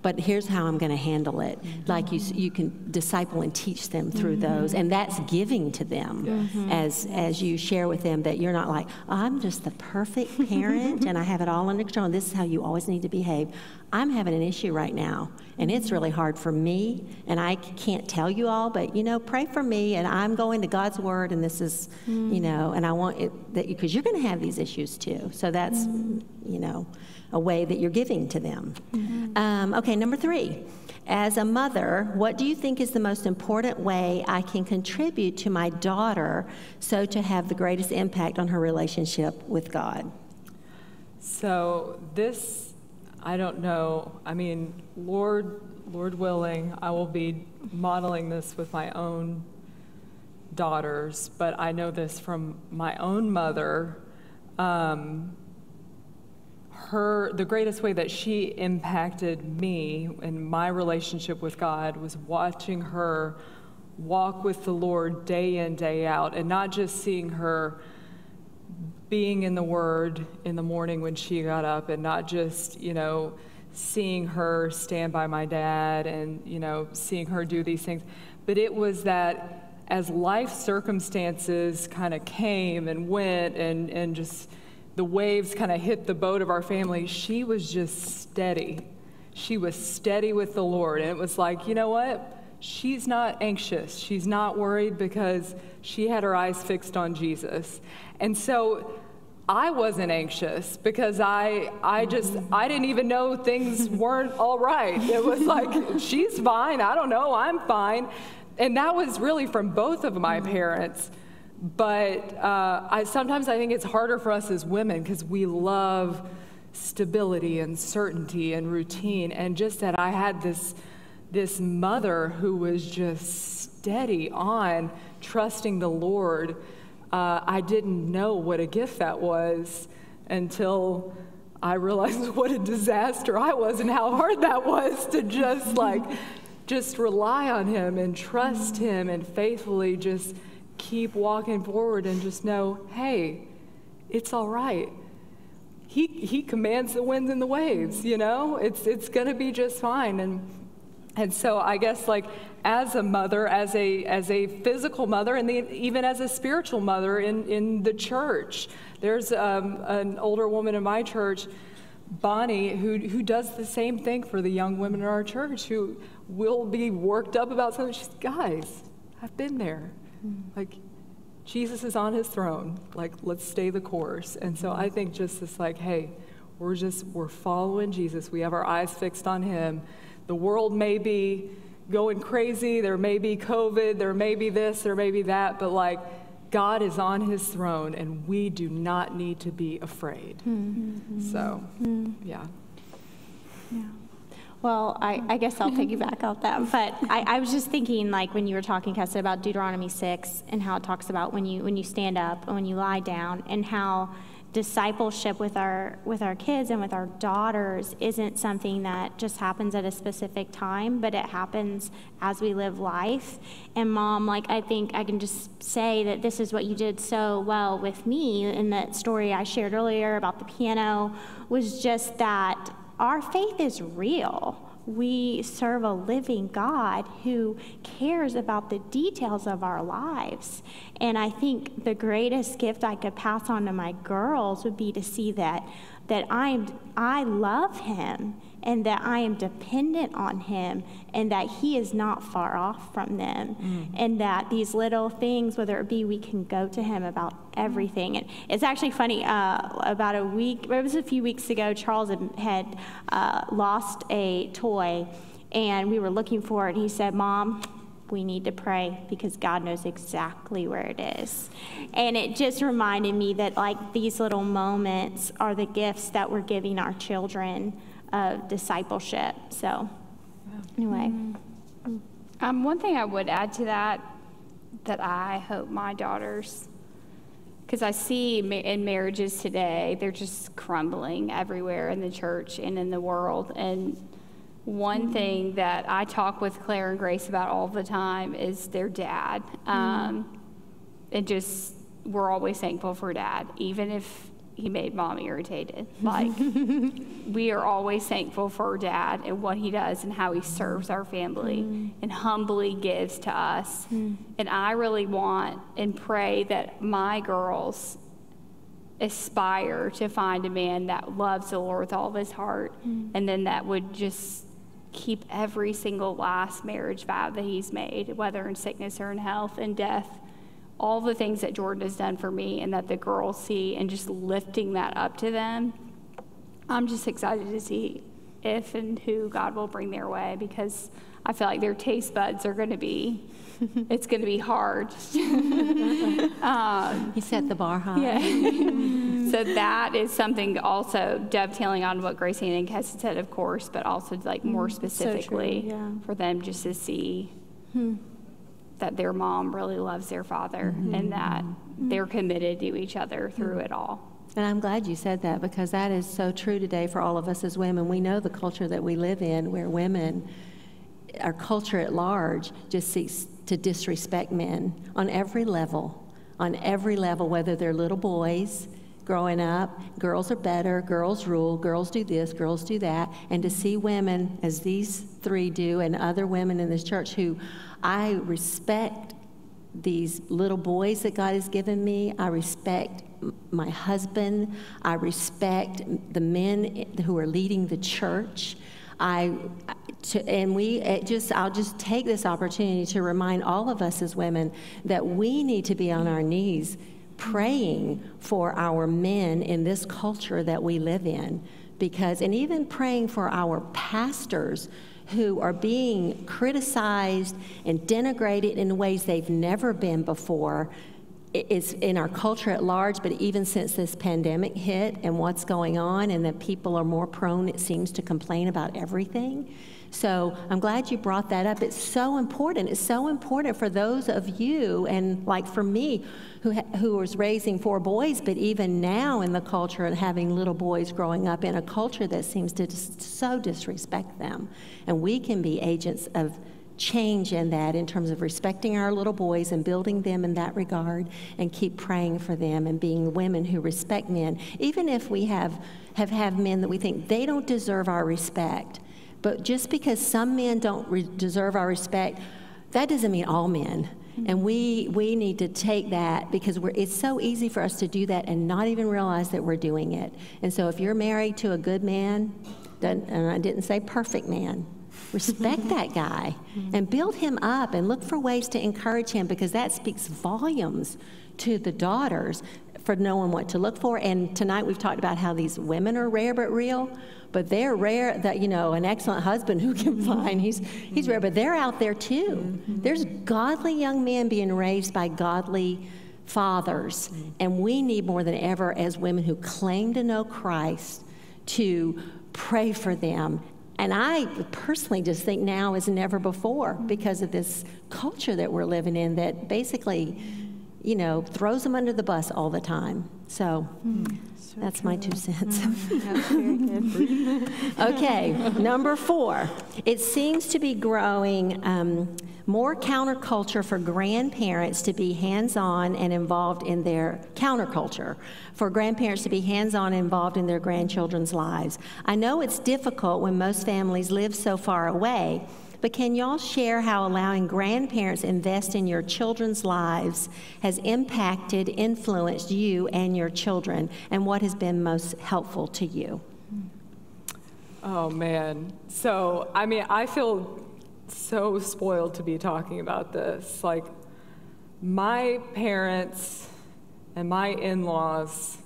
But here's how I'm going to handle it. Like you, you can disciple and teach them through mm-hmm. those, and that's giving to them mm-hmm. as as you share with them that you're not like I'm just the perfect parent and I have it all under control. And this is how you always need to behave. I'm having an issue right now, and it's really hard for me, and I can't tell you all, but you know, pray for me, and I'm going to God's word, and this is, you mm. know, and I want it that because you're going to have these issues too. So that's, mm. you know, a way that you're giving to them. Um, okay, number three. As a mother, what do you think is the most important way I can contribute to my daughter so to have the greatest impact on her relationship with God? So this, I don't know. I mean, Lord, Lord willing, I will be modeling this with my own daughters, but I know this from my own mother. Um, her, the greatest way that she impacted me in my relationship with God was watching her walk with the Lord day in, day out, and not just seeing her being in the Word in the morning when she got up, and not just, you know, seeing her stand by my dad and, you know, seeing her do these things. But it was that as life circumstances kind of came and went, and, and just the waves kind of hit the boat of our family, she was just steady. She was steady with the Lord. And it was like, you know what? She's not anxious. She's not worried because she had her eyes fixed on Jesus. And so I wasn't anxious because I, I just, I didn't even know things weren't all right. It was like, she's fine. I don't know. I'm fine. And that was really from both of my parents. But uh, I, sometimes I think it's harder for us as women because we love stability and certainty and routine. And just that I had this, this mother who was just steady on trusting the Lord. Uh, I didn't know what a gift that was until I realized what a disaster I was and how hard that was to just like just rely on him and trust him and faithfully just keep walking forward and just know, hey, it's all right. He, he commands the winds and the waves, you know? It's, it's going to be just fine. And And so I guess like as a mother, as a as a physical mother, and the, even as a spiritual mother in, in the church, there's um, an older woman in my church, Bonnie, who who does the same thing for the young women in our church who will be worked up about something. She's guys, I've been there. Like Jesus is on his throne. Like let's stay the course. And so I think just this like, hey, we're just we're following Jesus. We have our eyes fixed on him the world may be going crazy, there may be COVID, there may be this, there may be that, but like God is on his throne and we do not need to be afraid. Mm-hmm. So, yeah. Yeah. Well, I, I guess I'll piggyback off that. But I, I was just thinking, like when you were talking, Chesed, about Deuteronomy six and how it talks about when you when you stand up and when you lie down, and how discipleship with our with our kids and with our daughters isn't something that just happens at a specific time but it happens as we live life and mom like i think i can just say that this is what you did so well with me in that story i shared earlier about the piano was just that our faith is real we serve a living God who cares about the details of our lives. And I think the greatest gift I could pass on to my girls would be to see that that I'm I love him and that I am dependent on him and that he is not far off from them mm. and that these little things whether it be we can go to him about everything and it's actually funny uh, about a week it was a few weeks ago Charles had uh, lost a toy and we were looking for it and he said mom we need to pray because God knows exactly where it is. And it just reminded me that, like, these little moments are the gifts that we're giving our children of discipleship. So, anyway. Mm-hmm. Um, one thing I would add to that, that I hope my daughters, because I see in marriages today, they're just crumbling everywhere in the church and in the world. And one mm-hmm. thing that I talk with Claire and Grace about all the time is their dad. Mm-hmm. Um, and just, we're always thankful for dad, even if he made mom irritated. Like, we are always thankful for dad and what he does and how he serves our family mm. and humbly gives to us. Mm. And I really want and pray that my girls aspire to find a man that loves the Lord with all of his heart mm. and then that would just keep every single last marriage vow that he's made, whether in sickness or in health and death all the things that Jordan has done for me and that the girls see and just lifting that up to them. I'm just excited to see if and who God will bring their way because I feel like their taste buds are going to be, it's going to be hard. um, he set the bar high. Yeah. so that is something also dovetailing on what Gracie and Chesed said, of course, but also like more specifically so yeah. for them just to see. Hmm that their mom really loves their father mm-hmm. and that they're committed to each other through mm-hmm. it all. And I'm glad you said that because that is so true today for all of us as women. We know the culture that we live in where women, our culture at large, just seeks to disrespect men on every level. On every level, whether they're little boys growing up, girls are better, girls rule, girls do this, girls do that. And to see women, as these three do, and other women in this church who I respect these little boys that God has given me. I respect my husband. I respect the men who are leading the church. I to, and we eh, just I'll just take this opportunity to remind all of us as women that we need to be on our knees praying for our men in this culture that we live in because and even praying for our pastors who are being criticized and denigrated in ways they've never been before is in our culture at large, but even since this pandemic hit and what's going on, and that people are more prone, it seems, to complain about everything. So I'm glad you brought that up. It's so important. It's so important for those of you, and like for me, who, who was raising four boys, but even now in the culture and having little boys growing up in a culture that seems to so disrespect them. And we can be agents of change in that in terms of respecting our little boys and building them in that regard and keep praying for them and being women who respect men even if we have have have men that we think they don't deserve our respect But just because some men don't re- deserve our respect, that doesn't mean all men. Mm-hmm. And we, we need to take that because we're, it's so easy for us to do that and not even realize that we're doing it. And so if you're married to a good man, and I didn't say perfect man, respect that guy mm-hmm. and build him up and look for ways to encourage him because that speaks volumes to the daughters for knowing what to look for. And tonight we've talked about how these women are rare but real, but they're rare that, you know, an excellent husband who can find, he's, he's rare, but they're out there too. Mm-hmm. There's godly young men being raised by godly fathers. Mm-hmm. And we need more than ever as women who claim to know Christ to pray for them. And I personally just think now is never before because of this culture that we're living in that basically, you know, throws them under the bus all the time. So that's my two cents. okay, number four. It seems to be growing um, more counterculture for grandparents to be hands on and involved in their counterculture, for grandparents to be hands on and involved in their grandchildren's lives. I know it's difficult when most families live so far away. But can y'all share how allowing grandparents invest in your children's lives has impacted, influenced you and your children, and what has been most helpful to you? Oh man. So, I mean, I feel so spoiled to be talking about this. Like, my parents and my in laws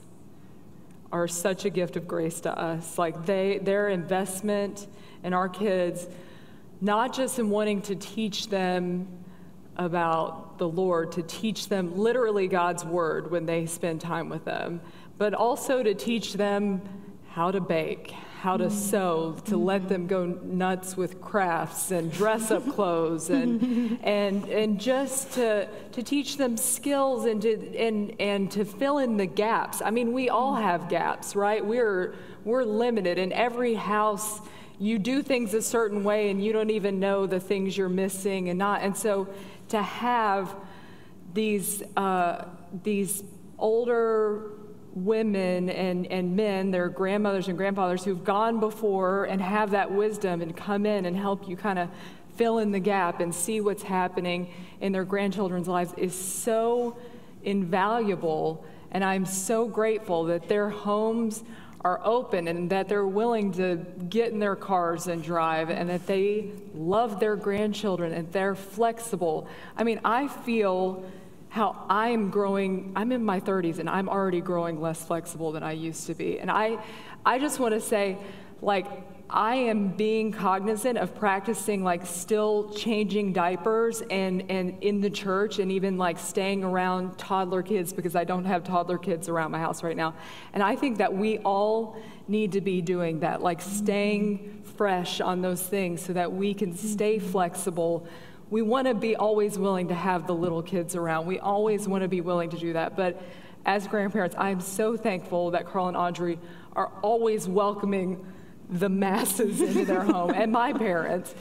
are such a gift of grace to us. Like, they, their investment in our kids, not just in wanting to teach them about the Lord, to teach them literally God's word when they spend time with them, but also to teach them how to bake, how to mm-hmm. sew, to let them go nuts with crafts and dress up clothes and and and just to to teach them skills and to and and to fill in the gaps. I mean, we all mm-hmm. have gaps, right? We're we're limited in every house you do things a certain way and you don't even know the things you're missing and not and so to have these uh, these older women and, and men, their grandmothers and grandfathers who've gone before and have that wisdom and come in and help you kind of fill in the gap and see what's happening in their grandchildren's lives is so invaluable. And I'm so grateful that their homes are open and that they're willing to get in their cars and drive and that they love their grandchildren and they're flexible. I mean, I feel how I'm growing, I'm in my 30s and I'm already growing less flexible than I used to be. And I, I just want to say, like, I am being cognizant of practicing like still changing diapers and, and in the church and even like staying around toddler kids because I don't have toddler kids around my house right now. And I think that we all need to be doing that, like staying fresh on those things so that we can stay flexible. We want to be always willing to have the little kids around. We always want to be willing to do that. But as grandparents, I'm so thankful that Carl and Audrey are always welcoming the masses into their home and my parents.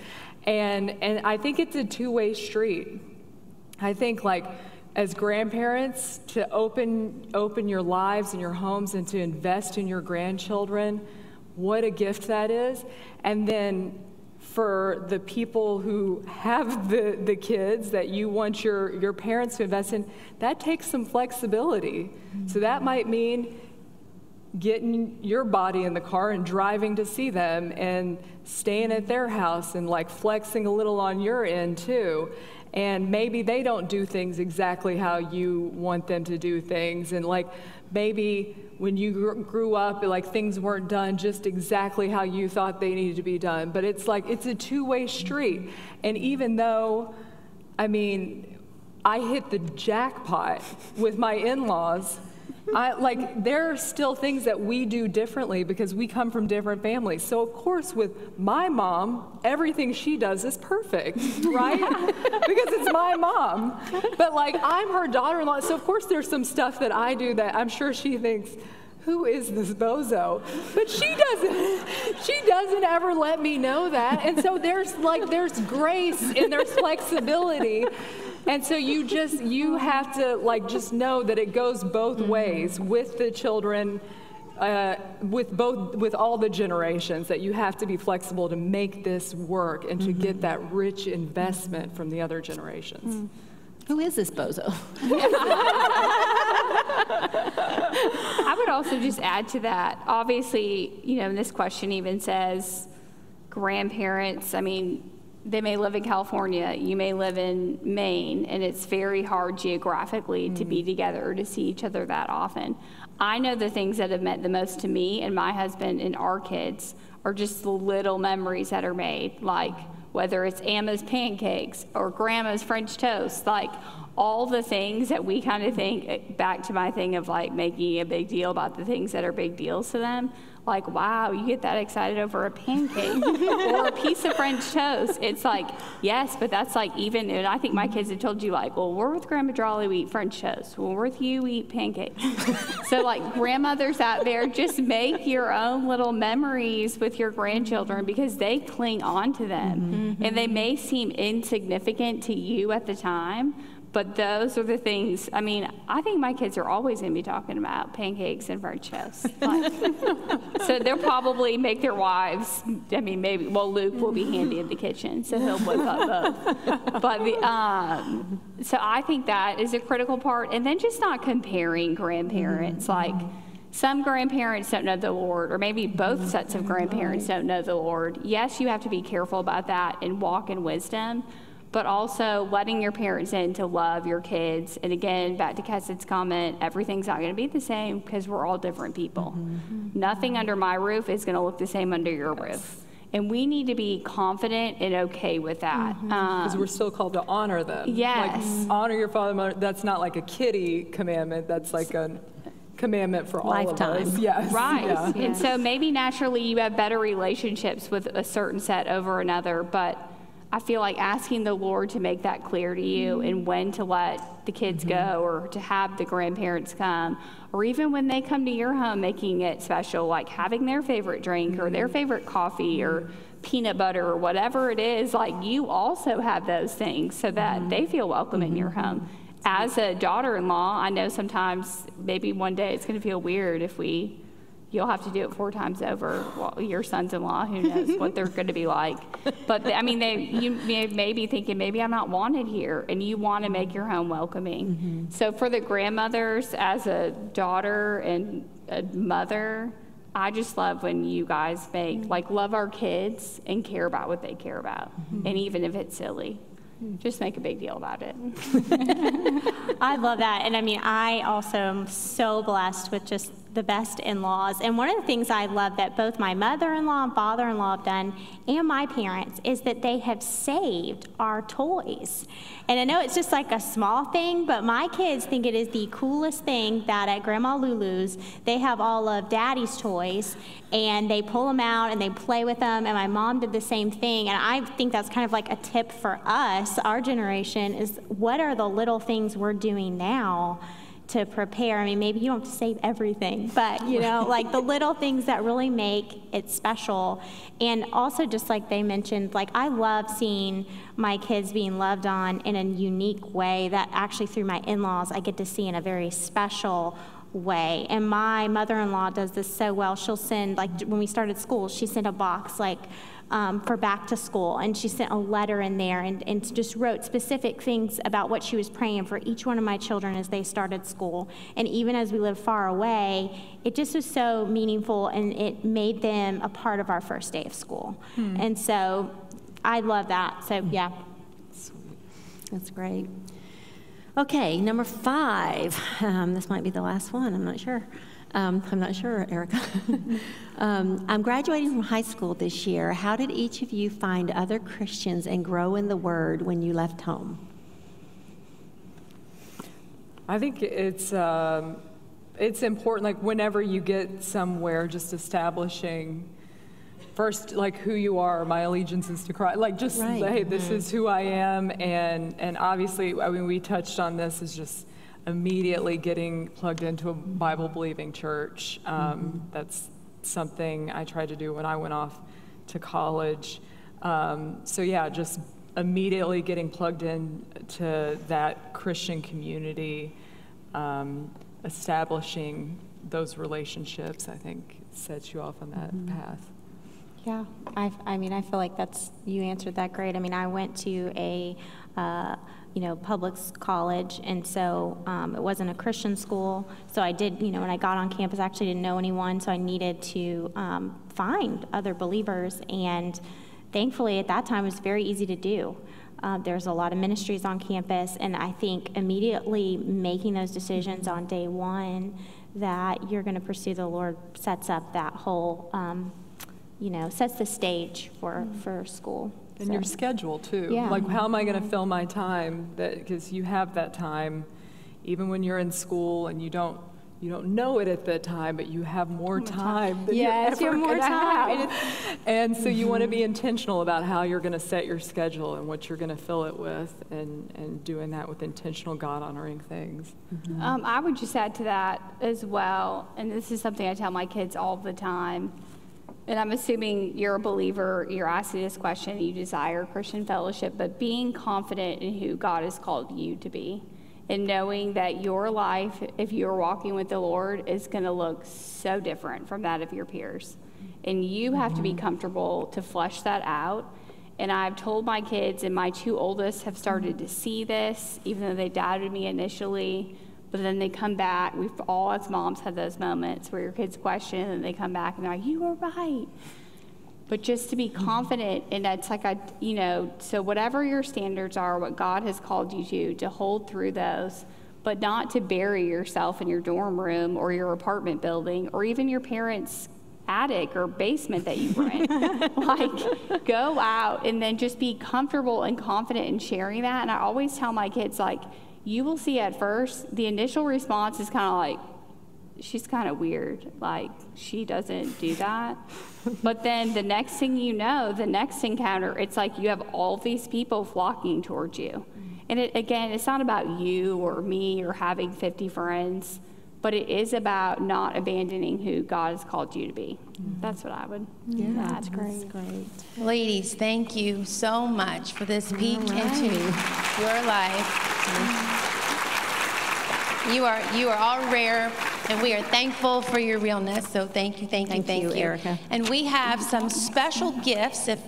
And, and I think it's a two way street. I think, like, as grandparents, to open, open your lives and your homes and to invest in your grandchildren, what a gift that is. And then for the people who have the, the kids that you want your, your parents to invest in, that takes some flexibility. So that might mean getting your body in the car and driving to see them and staying at their house and like flexing a little on your end too. And maybe they don't do things exactly how you want them to do things. And like maybe when you gr- grew up, like things weren't done just exactly how you thought they needed to be done. But it's like it's a two way street. And even though, I mean, I hit the jackpot with my in laws. I, like there are still things that we do differently because we come from different families. So of course, with my mom, everything she does is perfect, right? because it's my mom. But like I'm her daughter-in-law, so of course there's some stuff that I do that I'm sure she thinks, who is this bozo? But she doesn't. She doesn't ever let me know that. And so there's like there's grace and there's flexibility. And so you just you have to like just know that it goes both mm-hmm. ways with the children uh, with both with all the generations that you have to be flexible to make this work and to mm-hmm. get that rich investment from the other generations. Mm. Who is this bozo? I would also just add to that. Obviously, you know, this question even says grandparents. I mean, they may live in California, you may live in Maine, and it's very hard geographically to be together or to see each other that often. I know the things that have meant the most to me and my husband and our kids are just the little memories that are made, like whether it's Emma's pancakes or grandma's French toast, like all the things that we kind of think eh, back to my thing of like making a big deal about the things that are big deals to them. Like, wow, you get that excited over a pancake or a piece of French toast. It's like, yes, but that's like even, and I think my kids have told you, like, well, we're with Grandma Jolly, we eat French toast. Well, we're with you, we eat pancakes. so, like, grandmothers out there, just make your own little memories with your grandchildren because they cling on to them. Mm-hmm. And they may seem insignificant to you at the time, but those are the things. I mean, I think my kids are always going to be talking about pancakes and French toast. Like, so they'll probably make their wives. I mean, maybe. Well, Luke will be handy in the kitchen, so he'll whip up both. But the, um, so I think that is a critical part, and then just not comparing grandparents. Like some grandparents don't know the Lord, or maybe both sets of grandparents don't know the Lord. Yes, you have to be careful about that and walk in wisdom but also letting your parents in to love your kids. And again, back to Chesed's comment, everything's not going to be the same because we're all different people. Mm-hmm. Mm-hmm. Nothing under my roof is going to look the same under your roof. And we need to be confident and okay with that. Because Um, we're still called to honor them. Yes. Like, honor your father and mother. That's not like a kitty commandment. That's like a commandment for all Lifetime. of us. Yes. Right. Yeah. And so maybe naturally you have better relationships with a certain set over another, but I feel like asking the Lord to make that clear to you and when to let the kids go or to have the grandparents come, or even when they come to your home, making it special, like having their favorite drink or their favorite coffee or peanut butter or whatever it is, like you also have those things so that mm-hmm. they feel welcome in your mm-hmm. home. As a daughter in law, I know sometimes maybe one day it's going to feel weird if we you'll have to do it four times over. Well, your sons-in-law, who knows what they're going to be like? But I mean, they you may, may be thinking maybe I'm not wanted here, and you want to make your home welcoming. Mm-hmm. So for the grandmothers, as a daughter and a mother. I just love when you guys make mm-hmm. like love our kids and care about what they care about, mm-hmm. and even if it's silly, just make a big deal about it. I love that. And I mean, I also am so blessed with just the best in laws. And one of the things I love that both my mother in law and father in law have done, and my parents, is that they have saved our toys. And I know it's just like a small thing, but my kids think it is the coolest thing that at Grandma Lulu's, they have all of daddy's toys and they pull them out and they play with them. And my mom did the same thing. And I think that's kind of like a tip for us, our generation, is what are the little things we're doing now? To prepare. I mean, maybe you don't have to save everything, but you know, like the little things that really make it special. And also, just like they mentioned, like I love seeing my kids being loved on in a unique way that actually through my in laws I get to see in a very special way. And my mother in law does this so well. She'll send, like, when we started school, she sent a box, like, um, for back to school. And she sent a letter in there and, and just wrote specific things about what she was praying for each one of my children as they started school. And even as we lived far away, it just was so meaningful and it made them a part of our first day of school. And so I love that. So, yeah. That's great. Okay, number five. Um, this might be the last one. I'm not sure. Um, I'm not sure, Erica. um, I'm graduating from high school this year. How did each of you find other Christians and grow in the Word when you left home? I think it's um, it's important. Like whenever you get somewhere, just establishing first like who you are. My allegiance is to Christ. Like just Right. hey, this is who I am, and and obviously, I mean, we touched on this is just immediately getting plugged into a Bible believing church. Um, That's something I tried to do when I went off to college. Um, so yeah, just immediately getting plugged in to that Christian community, um, establishing those relationships, I think, sets you off on that Mm-hmm. path. Yeah, I, I mean, I feel like that's, you answered that great. I mean, I went to a, uh, you know, public college, and so um, it wasn't a Christian school. So I did, you know, when I got on campus, I actually didn't know anyone, so I needed to um, find other believers. And thankfully, at that time, it was very easy to do. Uh, there's a lot of ministries on campus, and I think immediately making those decisions on day one that you're going to pursue the Lord sets up that whole um, you know, sets the stage for, for school. And your schedule too. Yeah. Like, how am I going to fill my time? That because you have that time, even when you're in school and you don't you don't know it at the time, but you have more time than Yes, you you're have more time. have. And so you want to be intentional about how you're going to set your schedule and what you're going to fill it with, and and doing that with intentional God honoring things. Um, I would just add to that as well, and this is something I tell my kids all the time. And I'm assuming you're a believer, you're asking this question, you desire Christian fellowship, but being confident in who God has called you to be. And knowing that your life, if you're walking with the Lord, is going to look so different from that of your peers. And you have to be mm-hmm. comfortable to flesh that out. And I've told my kids, and my two oldest have started to see this, even though they doubted me initially. But then they come back. We've all, as moms, had those moments where your kids question, and they come back and they're like, "You were right." But just to be mm-hmm. confident, and that's like I, you know, so whatever your standards are, what God has called you to, to hold through those, but not to bury yourself in your dorm room or your apartment building or even your parents' attic or basement that you rent. like, go out and then just be comfortable and confident in sharing that. And I always tell my kids, like, you will see at first, the initial response is kind of like, she's kind of weird. Like, she doesn't do that. but then the next thing you know, the next encounter, it's like you have all these people flocking towards you. And it, again, it's not about you or me or having 50 friends, but it is about not abandoning who God has called you to be. That's what I would Yeah, add. that's great. great. Ladies, thank you so much for this peek into your life. You are you are all rare, and we are thankful for your realness. So thank you, thank you, Thank thank you, you, Erica. And we have some special gifts. If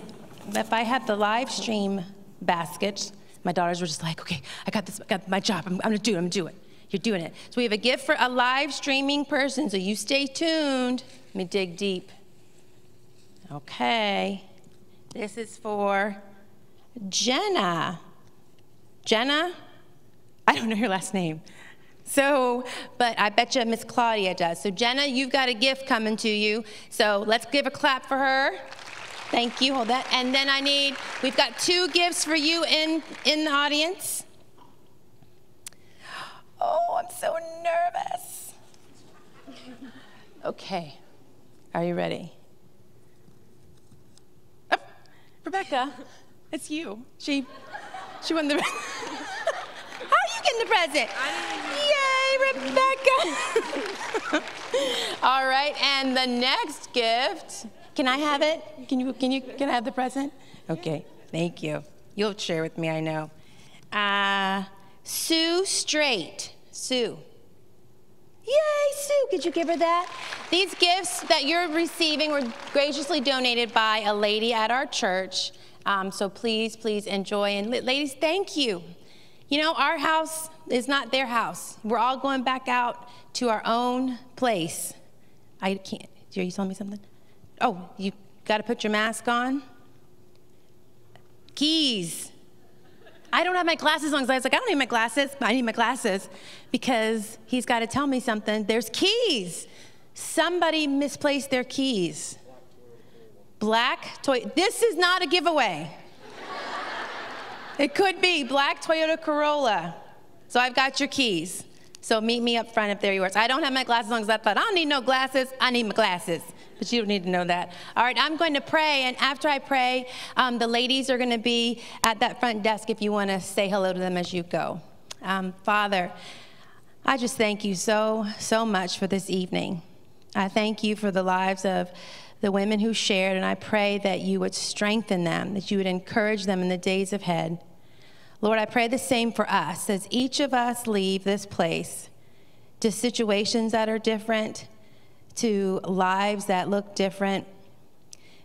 if I have the live stream baskets, my daughters were just like, okay, I got this, I got my job. I'm, I'm gonna do it. I'm gonna do it. You're doing it. So we have a gift for a live streaming person. So you stay tuned. Let me dig deep. Okay. This is for Jenna. Jenna? I don't know your last name. So, but I bet you Miss Claudia does. So, Jenna, you've got a gift coming to you. So, let's give a clap for her. Thank you. Hold that. And then I need, we've got two gifts for you in, in the audience. Oh, I'm so nervous. Okay. Are you ready? Oh, Rebecca, it's you. She, she won the. How are you getting the present? Yay, Rebecca! All right, and the next gift. Can I have it? Can you? Can you? Can I have the present? Okay, thank you. You'll share with me, I know. Uh, Sue Straight. Sue. Yay, Sue, could you give her that? These gifts that you're receiving were graciously donated by a lady at our church. Um, so please, please enjoy. And ladies, thank you. You know, our house is not their house. We're all going back out to our own place. I can't. Are you telling me something? Oh, you got to put your mask on? Keys. I don't have my glasses on because I was like, I don't need my glasses. I need my glasses because he's got to tell me something. There's keys. Somebody misplaced their keys. Black toy. This is not a giveaway. it could be black Toyota Corolla. So I've got your keys. So meet me up front if they're yours. I don't have my glasses on because I thought I don't need no glasses. I need my glasses. But you don't need to know that. All right, I'm going to pray, and after I pray, um, the ladies are going to be at that front desk if you want to say hello to them as you go. Um, Father, I just thank you so, so much for this evening. I thank you for the lives of the women who shared, and I pray that you would strengthen them, that you would encourage them in the days ahead. Lord, I pray the same for us as each of us leave this place. to situations that are different, to lives that look different.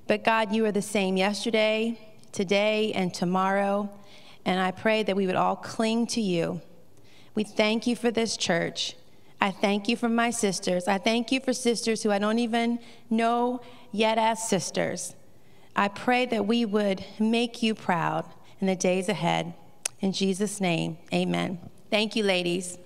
But God, you are the same yesterday, today, and tomorrow. And I pray that we would all cling to you. We thank you for this church. I thank you for my sisters. I thank you for sisters who I don't even know yet as sisters. I pray that we would make you proud in the days ahead. In Jesus' name, amen. Thank you, ladies.